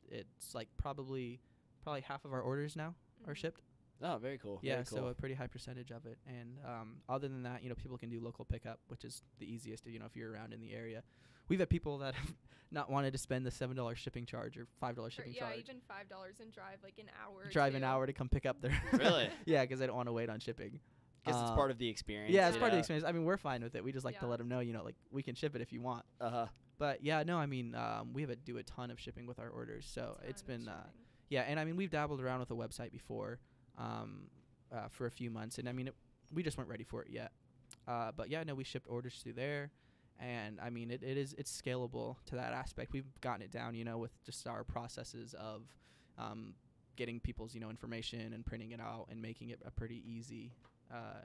it's like probably probably half of our orders now are Mhm. shipped. Oh, very cool. Yeah, so a pretty high percentage of it. And um, other than that, you know, people can do local pickup, which is the easiest. You know, if you're around in the area, we've had people that have not wanted to spend the seven dollars shipping charge or five dollars Or, shipping yeah, charge, even five dollars and drive like an hour. or drive an hour to come pick up their. Really? yeah, because they don't want to wait on shipping. Guess it's Um, part of the experience. Yeah, it's you part of the experience. I mean, we're fine with it. We just like to Yeah. let them know, you know, like we can ship it if you want. Uh-huh. But yeah, no, I mean, um, we have to do a ton of shipping with our orders, so Ton it's of been uh, yeah, and I mean, we've dabbled around with a website before, um, uh, for a few months, and I mean, it, we just weren't ready for it yet. Uh, but yeah, no, we shipped orders through there, and I mean, it, it is it's scalable to that aspect. We've gotten it down, you know, with just our processes of um, getting people's you know information and printing it out and making it a pretty easy. Uh,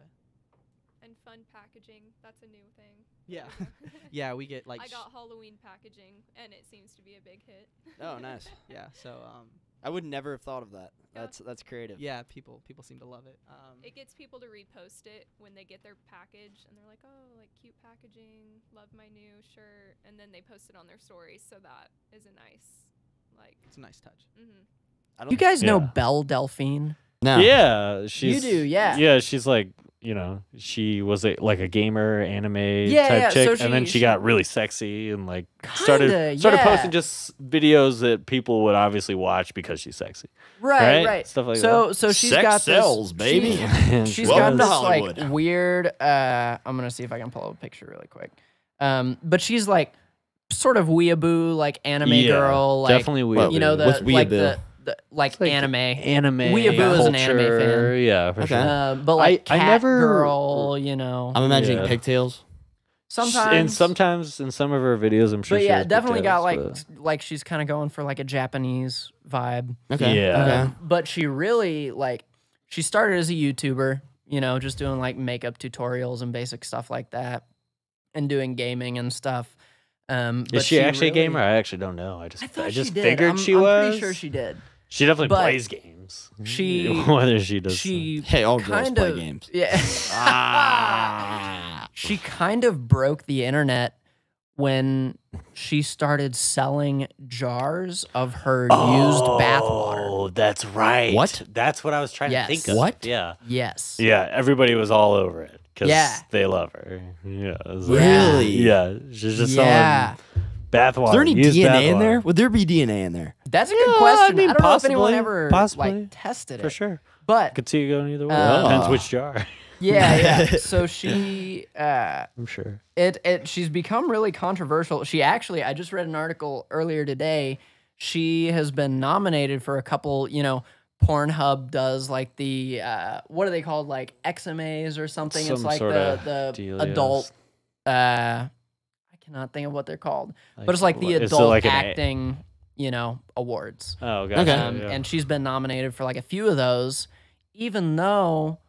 and fun packaging. That's a new thing. Yeah. Yeah. we get like I got Halloween packaging, and it seems to be a big hit. Oh, nice. yeah, so um, I would never have thought of that. Yeah. That's that's creative. yeah, people people seem to love it. Um, It gets people to repost it when they get their package, and they're like, "Oh, like cute packaging. Love my new shirt," and then they post it on their stories. So that is a nice, like, it's a nice touch. Mm-hmm. I don't you guys know Yeah. Belle Delphine? No. Yeah, she's do, yeah. Yeah, she's like you know she was a, like a gamer anime Yeah, type yeah, chick, so and then she- she, she- got really sexy and like started Kinda, started yeah. posting just videos that people would obviously watch because she's sexy, Right, right? right. Stuff like that. so, so she's Sex got sells, this, baby. she- that. she's Welcome got to this Hollywood. like weird. Uh, I'm gonna see if I can pull up a picture really quick. Um, but she's like sort of weeaboo, like anime Yeah, girl, like definitely Well, weird. you know the What's like the, the like, like anime. anime. Weeaboo is an anime fan. culture, Yeah, for Okay. sure. Uh, but like I cat never- girl, you know. I'm imagining Yeah. pigtails. sometimes and sometimes in some of her videos, I'm sure. but she yeah, has definitely got like pigtails, s- like she's kind of going for like a Japanese vibe. Okay. Yeah. Okay. Um, but she really like she started as a YouTuber, you know, just doing like makeup tutorials and basic stuff like that, and doing gaming and stuff. Um, but but is she, actually a gamer? I actually don't know. I just I I, just she did. figured I'm, she I'm was. pretty sure she did. She definitely but plays games. she- whether she does. She Hey, all girls kind play of games. yeah. Ah. she kind of broke the internet when she started selling jars of her used bathwater. Oh, that's right. What? That's what I was trying Yes. to think of. What? Yeah. Yes. Yeah. Everybody was all over it because Yeah. they love her. Yeah. like- Really? Yeah. She's just yeah. selling bathwater. Is there any used DNA in there? Would there be DNA in there? That's a good I question. I, mean, don't know if anyone ever possibly. like tested it. For sure. But Could see it going either way. Uh, Depends which jar. yeah, yeah. So she uh I'm sure. it it she's become really controversial. She actually I just read an article earlier today. She has been nominated for a couple, you know, Pornhub does like the uh what are they called like XMAs or something? it's Some like the sorta the dealios. adult uh I cannot think of what they're called. but it's like the what- is adult like an A- acting, you know, awards. Oh, gotcha. Okay. Um, yeah. and she's been nominated for like a few of those even though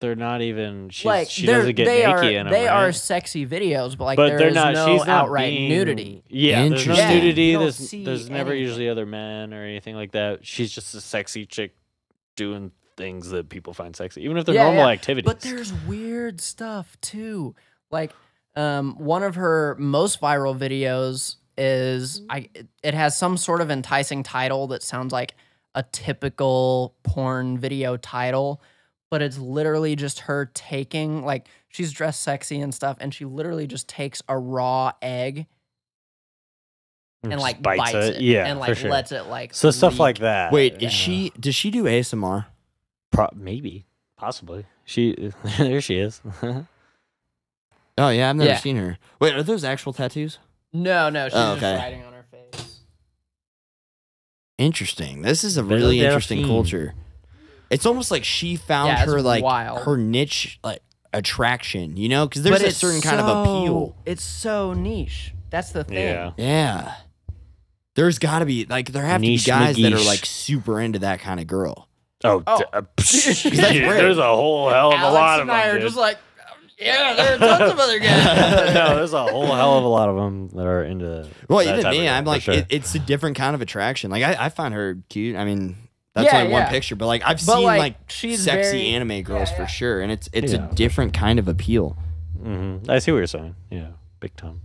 they're not even. She's, like she they're, doesn't get they naked are in 'em, they are sexy videos, but like but there they're is not. no she's not outright being- nudity. Yeah, there's no Interesting. Yeah, nudity. There's there's never anything. usually other men or anything like that. She's just a sexy chick doing things that people find sexy, even if they're Yeah, normal yeah. activities. But there's weird stuff too. Like um, one of her most viral videos is I it- it has some sort of enticing title that sounds like a typical porn video title, but it's literally just her taking like she's dressed sexy and stuff and she literally just takes a raw egg and Just like bites, it, Yeah, and for like sure. lets it like so stuff like that. Wait, yeah. is she? Does she do ASMR? Pro- maybe, possibly. She there she is. Oh yeah, I've never Yeah. seen her. Wait, are those actual tattoos? No, no, she's Oh, just okay. writing on her face. Interesting. This is a Little really interesting Delphine. culture. It's almost like she found Yeah, it's her like wild. her niche like attraction, you know? Because there's But a it's certain kind of appeal. so- It's so niche. That's the thing. yeah. Yeah. There's got to be like there have Niche to be guys that are McGeesh. like super into that kind of girl. Oh, Oh. d- uh, psh, That's rare. there's a whole hell of Alex a lot of and them. Are dude. just like, yeah, there are tons of other guys. no, there's a whole hell of a lot of them that are into. Well, that even type me, girl, I'm for like sure. it, it's a different kind of attraction. Like I, I find her cute. I mean, that's Yeah, like one yeah. picture, but like I've But, seen like, like, she's sexy very- anime girls yeah, for sure, and it's it's Yeah, a for different kind of appeal. Mhm. I see what you're saying. Yeah, big time.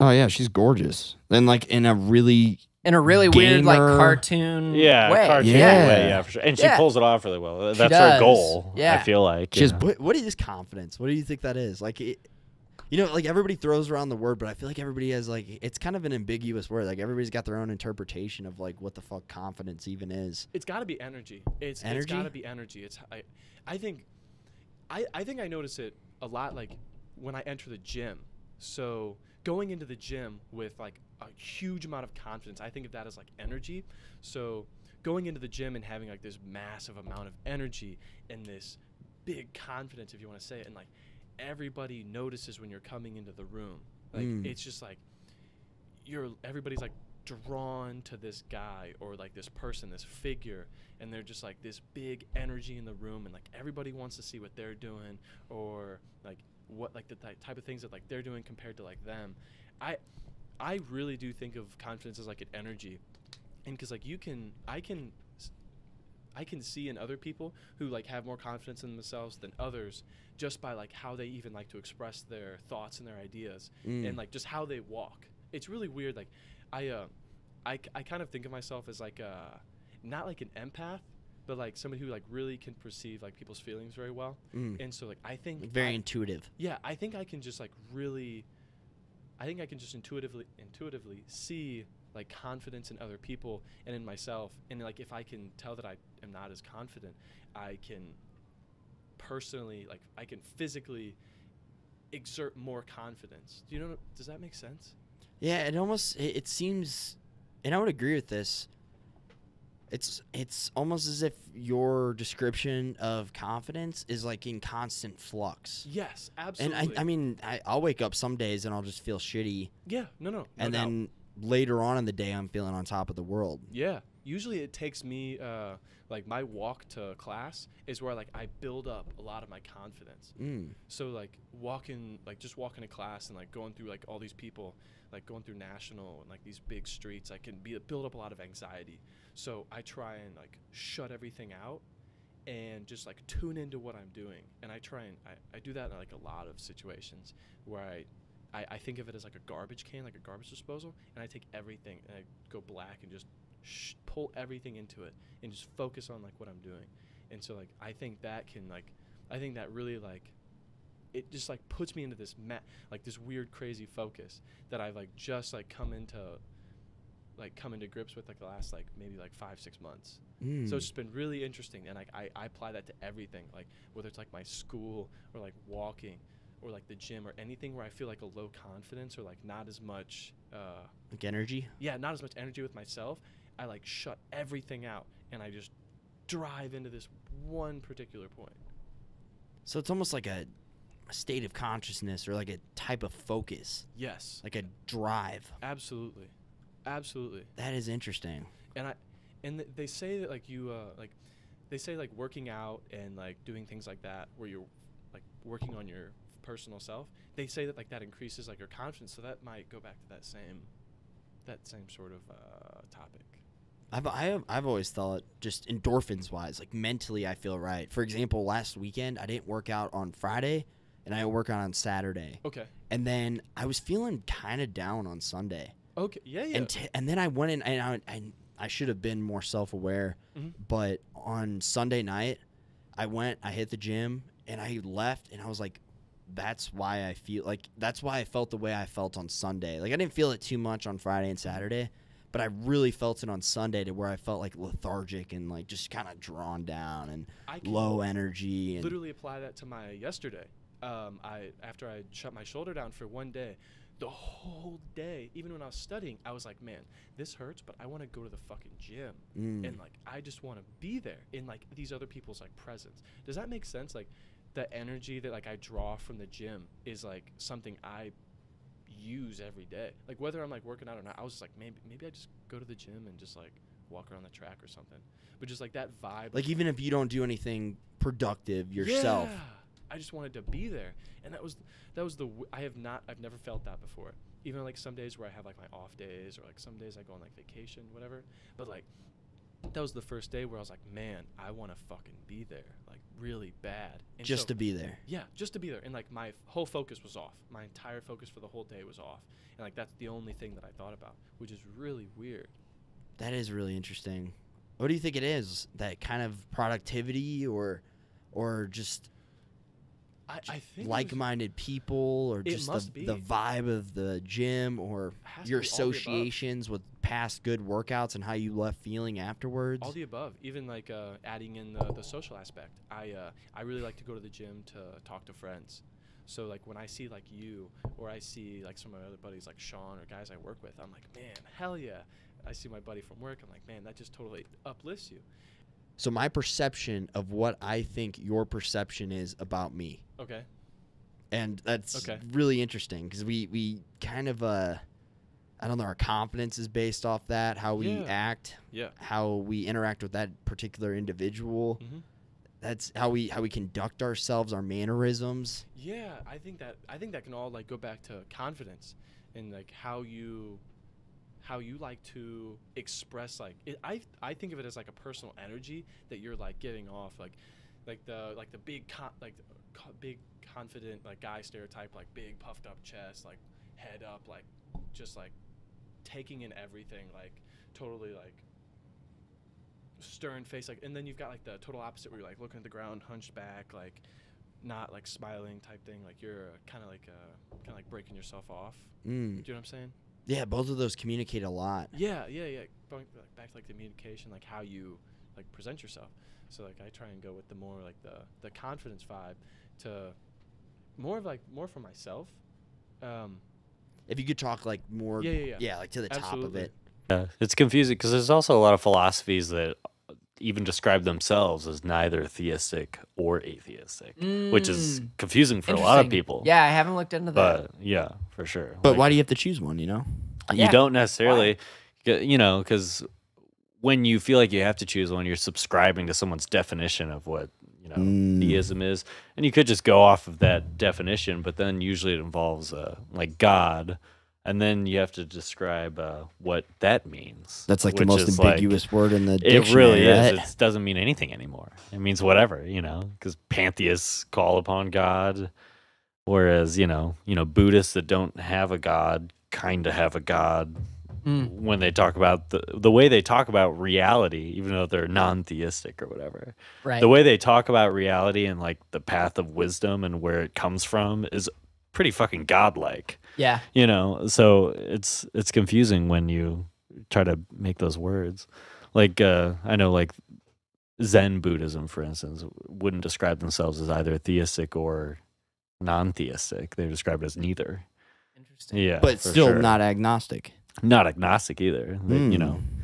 Oh yeah, she's gorgeous. Then like in a really In a really weird, like cartoon Yeah, way. cartoon Yeah. way, yeah, for sure. And she Yeah. pulls it off really well. That's does. her goal. Yeah. I feel like. She has what, what is confidence? What do you think that is? Like, it, you know, like everybody throws around the word, but I feel like everybody has like it's kind of an ambiguous word. Like everybody's got their own interpretation of like what the fuck confidence even is. It's got to be energy. It's it's Energy? got to be energy. It's I, I think, I I think I notice it a lot like when I enter the gym. So going into the gym with like a huge amount of confidence, I think of that as like energy. So going into the gym and having like this massive amount of energy and this big confidence, if you want to say it, and like everybody notices when you're coming into the room. Like Mm. it's just like you're everybody's like drawn to this guy or like this person, this figure, and they're just like this big energy in the room, and like everybody wants to see what they're doing or like what like the ty- type of things that like they're doing compared to like them. I I really do think of confidence as like an energy, and because like you can I can I can see in other people who like have more confidence in themselves than others just by like how they even like to express their thoughts and their ideas Mm. and like just how they walk. It's really weird. Like I uh I, I kind of think of myself as like uh not like an empath, but like somebody who like really can perceive like people's feelings very well. Mm. And so like I think Like, very I- intuitive. yeah, I think I can just like really I think I can just intuitively intuitively see like confidence in other people and in myself and like if I can tell that I am not as confident, I can personally like I can physically exert more confidence. Do you know does that make sense? Yeah, it almost it, it seems, and I would agree with this. It's it's almost as if your description of confidence is like in constant flux. Yes, absolutely. And. I, I mean, I, I'll wake up some days and I'll just feel shitty, yeah, no no. no and doubt. then later on in the day, I'm feeling on top of the world. Yeah. Usually it takes me uh like my walk to class is where like I build up a lot of my confidence. Mm. So like walking like just walking to class and like going through like all these people, like going through national and like these big streets, I can be build up a lot of anxiety. So I try and like shut everything out and just like tune into what I'm doing. And I try and I, I do that in like a lot of situations where I, I I think of it as like a garbage can, like a garbage disposal, and I take everything and I go black and just sh- pull everything into it and just focus on like what I'm doing. And so like I think that can like I think that really like it just like puts me into this ma- like this weird crazy focus that I've like just like come into like come into grips with like the last like maybe like five six months Mm. so it's just been really interesting and like I, I apply that to everything like whether it's like my school or like walking or like the gym or anything where I feel like a low confidence or like not as much uh like energy. yeah not as much energy with myself I like shut everything out and I just drive into this one particular point So it's almost like a, a state of consciousness or like a type of focus, yes like a drive. absolutely absolutely That is interesting. and I and th- they say that like you uh like they say like working out and like doing things like that where you're like working on your personal self they say that like that increases like your confidence so that might go back to that same that same sort of uh topic I've I have, I've always thought just endorphins wise, like mentally, I feel right. For example, last weekend I didn't work out on Friday, and I work out on Saturday, okay and then I was feeling kind of down on Sunday, okay yeah yeah and t- and then I went in and I, I I should have been more self aware, Mhm. but on Sunday night, I went, I hit the gym, and I left, and I was like. That's why I feel like that's why I felt the way I felt on Sunday. Like I didn't feel it too much on Friday and Saturday, but I really felt it on Sunday to where I felt like lethargic and like just kind of drawn down and I low energy and literally apply that to my yesterday um I after I shut my shoulder down for one day the whole day even when I was studying I was like man this hurts but I want to go to the fucking gym Mm. and like I just want to be there in like these other people's like presence. Does that make sense? Like the energy that like I draw from the gym is like something I use every day. Like whether I'm like working out or not, I was just like maybe maybe I just go to the gym and just like walk around the track or something. But just like that vibe. like even if you don't do anything productive yourself. Yeah. I just wanted to be there, and that was that was the w- I have not I've never felt that before. Even like some days where I have like my off days, or like some days I go on like vacation, whatever. But like that was the first day where I was like, man, I want to fucking be there, like really bad. And just so- to be there. yeah, just to be there. And like my f- whole focus was off. My entire focus for the whole day was off. And like that's the only thing that I thought about, which is really weird. That is really interesting. What do you think it is? That kind of productivity or or just I, I think it was- like-minded people or just the, the vibe of the gym or your be all the above. associations with past good workouts and how you left feeling afterwards? All the above, even like uh, adding in the, the social aspect. I uh, I really like to go to the gym to talk to friends. So like when I see like you or I see like some of my other buddies like Sean or guys I work with, I'm like, man, hell yeah. I see my buddy from work, I'm like, man, that just totally uplifts you. So my perception of what I think your perception is about me. Okay. and that's Okay. really interesting because we we kind of uh i don't know our confidence is based off that how we Yeah. act Yeah. how we interact with that particular individual Mm-hmm. that's how we how we conduct ourselves our mannerisms Yeah, I think that I think that can all like go back to confidence and like how you how you like to express like it, I I think of it as like a personal energy that you're like giving off like like the like the big con- like co- big confident like guy stereotype like big puffed up chest like head up like just like taking in everything like totally like stern face like and then you've got like the total opposite where you're like looking at the ground hunched back like not like smiling type thing like you're kind of like uh kind of like breaking yourself off mm. do you know what i'm saying yeah both of those communicate a lot. Yeah yeah yeah. Going like, back to like the communication like how you like present yourself. So like i try and go with the more like the the confidence vibe to more of like more for myself um if you could talk like more Yeah, yeah, yeah. like to the top of it. Yeah, it's confusing because there's also a lot of philosophies that even describe themselves as neither theistic or atheistic, which is Mm. confusing for a lot of people. Yeah, I haven't looked into that. But yeah, for sure. but Like, why do you have to choose one you know Yeah. you don't necessarily, g- you know, because when you feel like you have to choose one, you're subscribing to someone's definition of what you know Mm. theism is, and you could just go off of that definition. But then usually it involves uh, like God, and then you have to describe uh, what that means. That's like the most is, like- ambiguous word in the dictionary. it dictionary. really is. right? It doesn't mean anything anymore. It means whatever, you know, because pantheists call upon God, whereas you know, you know, Buddhists that don't have a God kind of have a God Mm. when they talk about the the way they talk about reality, even though they're non-theistic or whatever. Right. The way they talk about reality and like the path of wisdom and where it comes from is pretty fucking godlike yeah. you know so it's it's confusing when you try to make those words like uh i know like zen buddhism for instance wouldn't describe themselves as either theistic or non-theistic they describe it as neither Interesting. yeah but still sure. not agnostic. not agnostic either They- you know Hmm.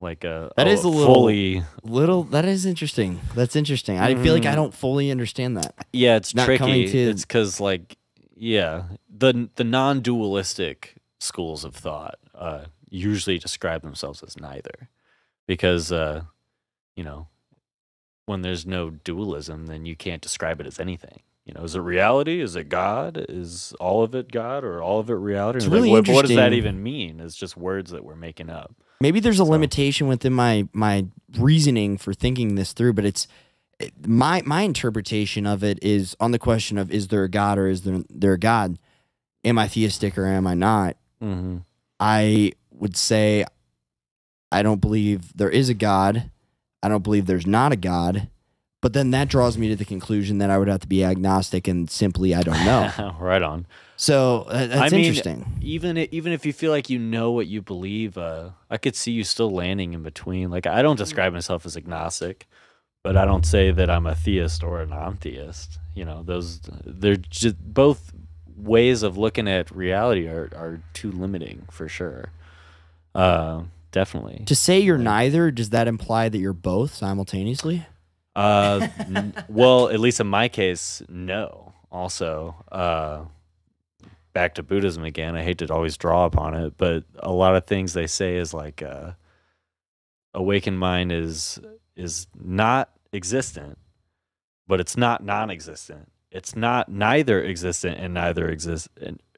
like uh That oh, is a little- fully little. That is interesting. That's interesting. I feel like I Mhm. don't fully understand that. yeah it's not tricky to- it's because like yeah. The the non-dualistic schools of thought uh usually describe themselves as neither because uh you know when there's no dualism then you can't describe it as anything. You know is it reality? Is it god? Is all of it god or all of it reality? It's And, like, really what, what does that even mean? It's just words that we're making up. Maybe there's a So- limitation within my my reasoning for thinking this through, but it's it- my my interpretation of it is on the question of is there a God or is there there a God? Am I theistic or am I not? mm-hmm. I would say I don't believe there is a God. I don't believe there's not a God. But then that draws me to the conclusion that I would have to be agnostic and simply I don't know. right on so uh, that's I mean, interesting. even even if you feel like you know what you believe, uh, I could see you still landing in between. Like I don't describe myself as agnostic, but I don't say that I'm a theist or an non-theist. You know, those they're just both ways of looking at reality are are too limiting for sure. Uh, definitely. To say you're Like- neither, does that imply that you're both simultaneously? Uh, n- well, at least in my case, no. Also, uh, back to Buddhism again. I hate to always draw upon it, but a lot of things they say is like, uh, awakened mind is is not existent, but it's not non-existent. It's not neither existent and neither exist.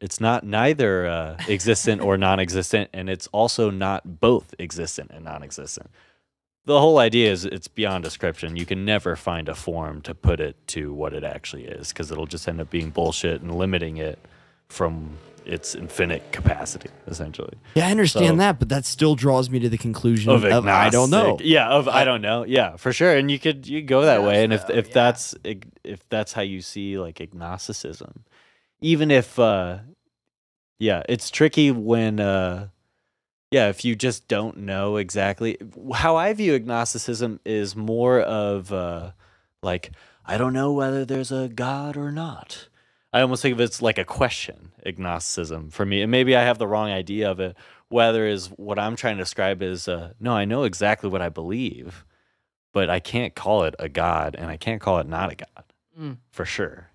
It's not neither uh, existent or non-existent, and it's also not both existent and non-existent the whole idea is it's beyond description. You can never find a form to put it to what it actually is because it'll just end up being bullshit and limiting it from its infinite capacity, essentially. Yeah, I understand So- that, but that still draws me to the conclusion Of, of, I don't know. Yeah, of I, I- don't know. Yeah, for sure. And you could you go that Yes, way, and if though, if yeah. that's if that's how you see like agnosticism, even if uh, yeah, it's tricky when uh, yeah, if you just don't know exactly how I view agnosticism is more of uh, like I don't know whether there's a god or not. I almost think of it as like a question, agnosticism for me. And maybe I have the wrong idea of it. Whether is what I'm trying to describe is uh, no, I know exactly what I believe, but I can't call it a god and I can't call it not a god Mm. for sure.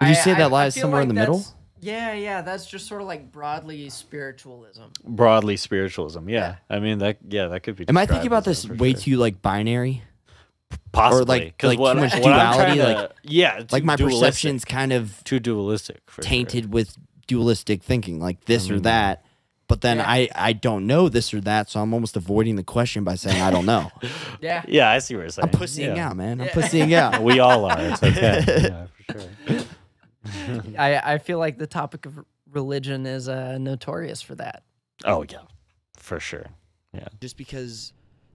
Would you say I- that I lies feel somewhere in the middle? Yeah, yeah, that's just sort of like broadly spiritualism. Broadly spiritualism, yeah. Yeah. I mean that, yeah, that could be. Am I thinking about this way sure. too like binary? Possibly, like- 'cause like too what, much what I'm trying duality, to- like- yeah, Like my dualistic. perception's kind of too dualistic, for sure. tainted with dualistic thinking, like this or mean, that. But then Yeah. I I don't know this or that, so I'm almost avoiding the question by saying I don't know. Yeah. Yeah, I see what you're saying. I'm pussying yeah. out, man. I'm Yeah. pussying out. We all are. It's okay. yeah, for sure. I, I feel like the topic of religion is uh, notorious for that. Oh yeah, for sure. Yeah. Just because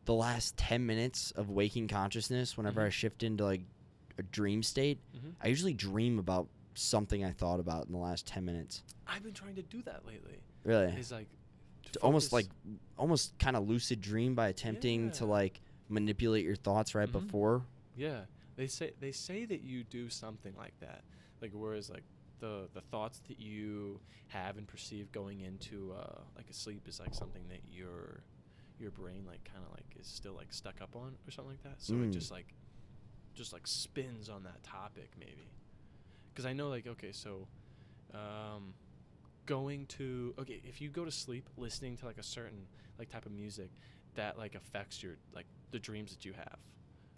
the last ten minutes of waking consciousness, whenever I shift into like a dream state, Mhm. I usually dream about something I thought about in the last ten minutes. I've been trying to do that lately. Really, Is like almost like almost kind of lucid dream by attempting to like manipulate your thoughts right Mhm. before. yeah. They say they say that you do something like that. Like whereas like the the thoughts that you have and perceive going into uh, like a sleep is like something that your your brain like kind of like is still like stuck up on or something like that. So Mm. it just like just like spins on that topic maybe. Because I know like okay so um, going to okay if you go to sleep listening to like a certain like type of music that like affects your like the dreams that you have.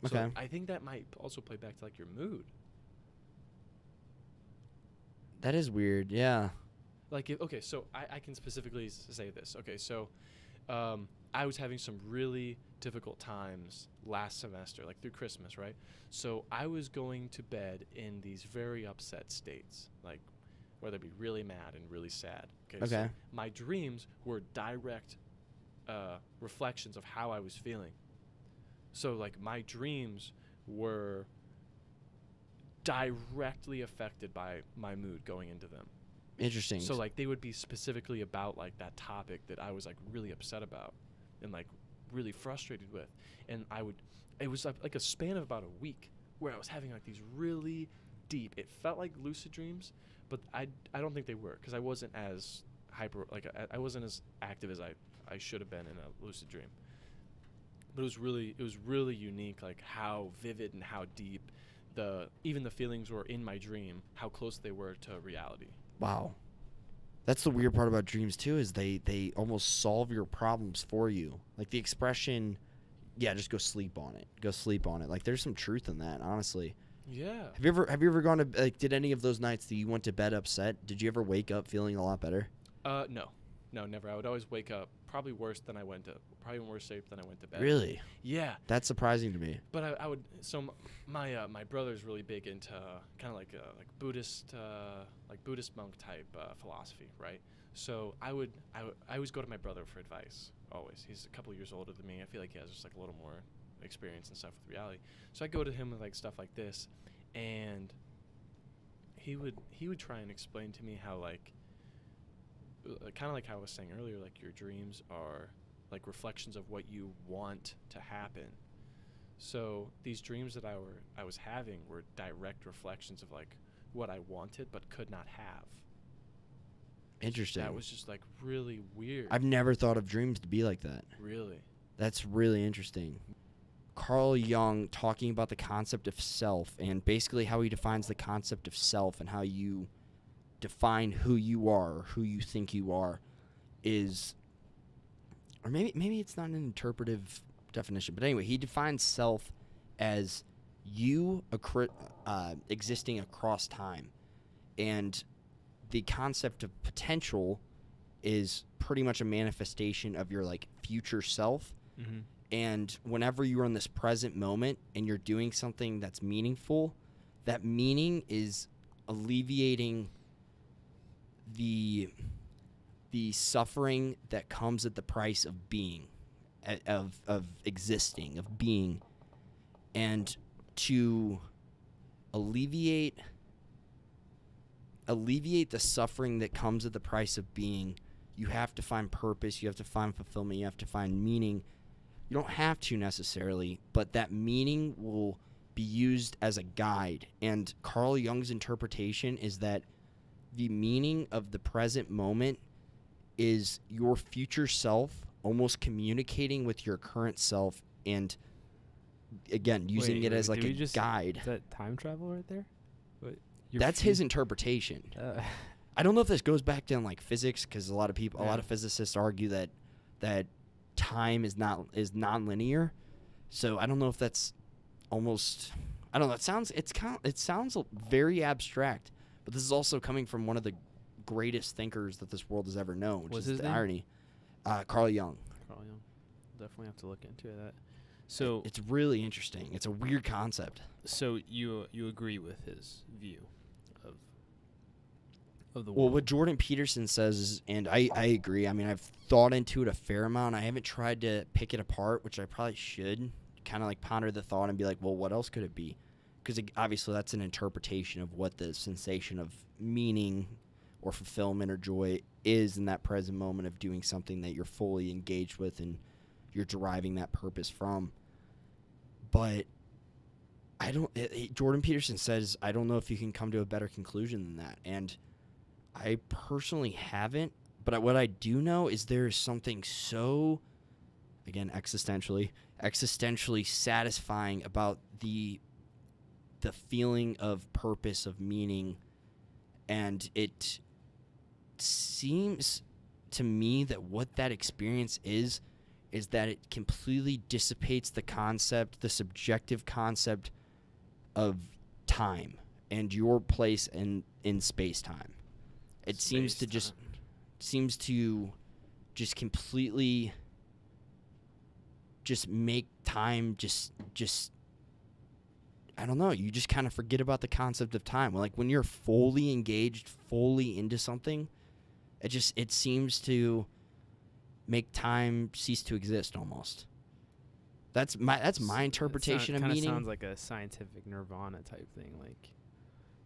So Okay. I think that might also play back to like your mood. That is weird. Yeah. like if, okay so I, I can specifically say this okay so um, i was having some really difficult times last semester like through christmas right? So i was going to bed in these very upset states like whether it be really mad and really sad okay, so my dreams were direct uh, reflections of how i was feeling. So like my dreams were directly affected by my mood going into them. Interesting. so like they would be specifically about like that topic that I was like really upset about and like really frustrated with. And I would it was like, a span of about a week where I was having like these really deep it felt like lucid dreams, but I I don't think they were cuz I wasn't as hyper like I, I wasn't as active as I I should have been in a lucid dream. But it was really it was really unique like how vivid and how deep the even the feelings were in my dream, how close they were to reality. Wow. That's the weird part about dreams too is they they almost solve your problems for you. Like the expression, yeah, just go sleep on it. Go sleep on it. Like there's some truth in that, honestly. Yeah. Have you ever have you ever gone to like did any of those nights that you went to bed upset? Did you ever wake up feeling a lot better? Uh, no, no, never. I would always wake up probably worse than I went to, probably in worse shape than I went to bed. Really? Yeah, That's surprising to me. but I, I would. So m- my uh, my brother's really big into kind of like uh, like Buddhist uh, like Buddhist monk type uh, philosophy, right? So I would I, I always go to my brother for advice. Always, he's a couple years older than me. I feel like he has just like a little more experience and stuff with reality. So I go to him with like stuff like this, and he would he would try and explain to me how like kind of like how I was saying earlier, like your dreams are like reflections of what you want to happen. So these dreams that I were I was having were direct reflections of like what I wanted but could not have. Interesting. That was just like really weird. I've never thought of dreams to be like that. really. That's really interesting. Carl Jung talking about the concept of self and basically how he defines the concept of self and how you define who you are or who you think you are is or maybe maybe it's not an interpretive definition but anyway he defines self as you uh, existing across time and the concept of potential is pretty much a manifestation of your like future self Mm-hmm. and whenever you're in this present moment and you're doing something that's meaningful, that meaning is alleviating the the suffering that comes at the price of being of of existing, of being and to alleviate alleviate the suffering that comes at the price of being, you have to find purpose, you have to find fulfillment, you have to find meaning you don't have to necessarily, but that meaning will be used as a guide. And Carl Jung's interpretation is that the meaning of the present moment is your future self almost communicating with your current self and again using Wait, it wait, as like a just- guide. Is that time travel right there? Your That's his interpretation. Uh, I don't know if this goes back to like physics because a lot of people, a lot of physicists argue that that time is not is non-linear. So I don't know if that's almost. I don't know. It sounds it's kind. It sounds very abstract, but this is also coming from one of the greatest thinkers that this world has ever known. Which What's is his the name? irony. Uh, Carl Jung. Carl Jung. Definitely have to look into that. So, It's really interesting. It's a weird concept. so you you agree with his view of of the world? Well, what Jordan Peterson says, is, and I, I agree. I mean, I've thought into it a fair amount. I haven't tried to pick it apart, which I probably should. Kind of like ponder the thought and be like, well, what else could it be? Because obviously that's an interpretation of what the sensation of meaning or fulfillment or joy is in that present moment of doing something that you're fully engaged with and you're deriving that purpose from. But I don't. It, it- Jordan Peterson says, I don't know if you can come to a better conclusion than that. And I personally haven't, but I- what I do know is there is something so, again, existentially, existentially satisfying about the the feeling of purpose, of meaning, and it seems to me that what that experience is is that it completely dissipates the concept, the subjective concept of time and your place in in space time it seems to Space just seems to just completely just make time just just I don't know, you just kind of forget about the concept of time. Like when you're fully engaged, fully into something, it just it seems to make time cease to exist almost. That's my that's my interpretation of meaning. sounds like a scientific nirvana type thing, like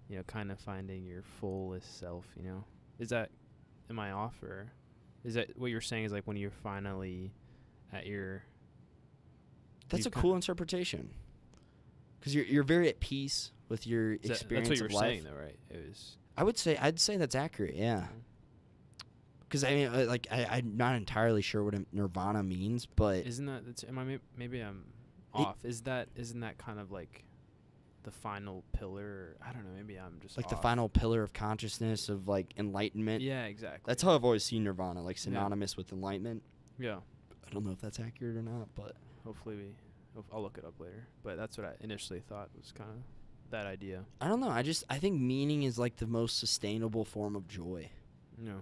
you know, kind of finding your fullest self. You know, is that am I off or is that what you're saying? Is like when you're finally at your That's a cool interpretation. Because you're you're very at peace with your is that- experience that's what you of life. saying, though, right? It was I would say I'd say that's accurate. Yeah. Because I mean, like I, I'm not entirely sure what nirvana means, but isn't that that's am I maybe I'm off? Is that isn't that kind of like the final pillar? I don't know. Maybe I'm just like the final pillar of consciousness of like enlightenment. Yeah, exactly. That's how I've always seen nirvana, like synonymous with enlightenment. yeah. I don't know if that's accurate or not, but Hopefully we. I'll look it up later. But that's what I initially thought was kind of that idea. I don't know. I just I think meaning is like the most sustainable form of joy. No.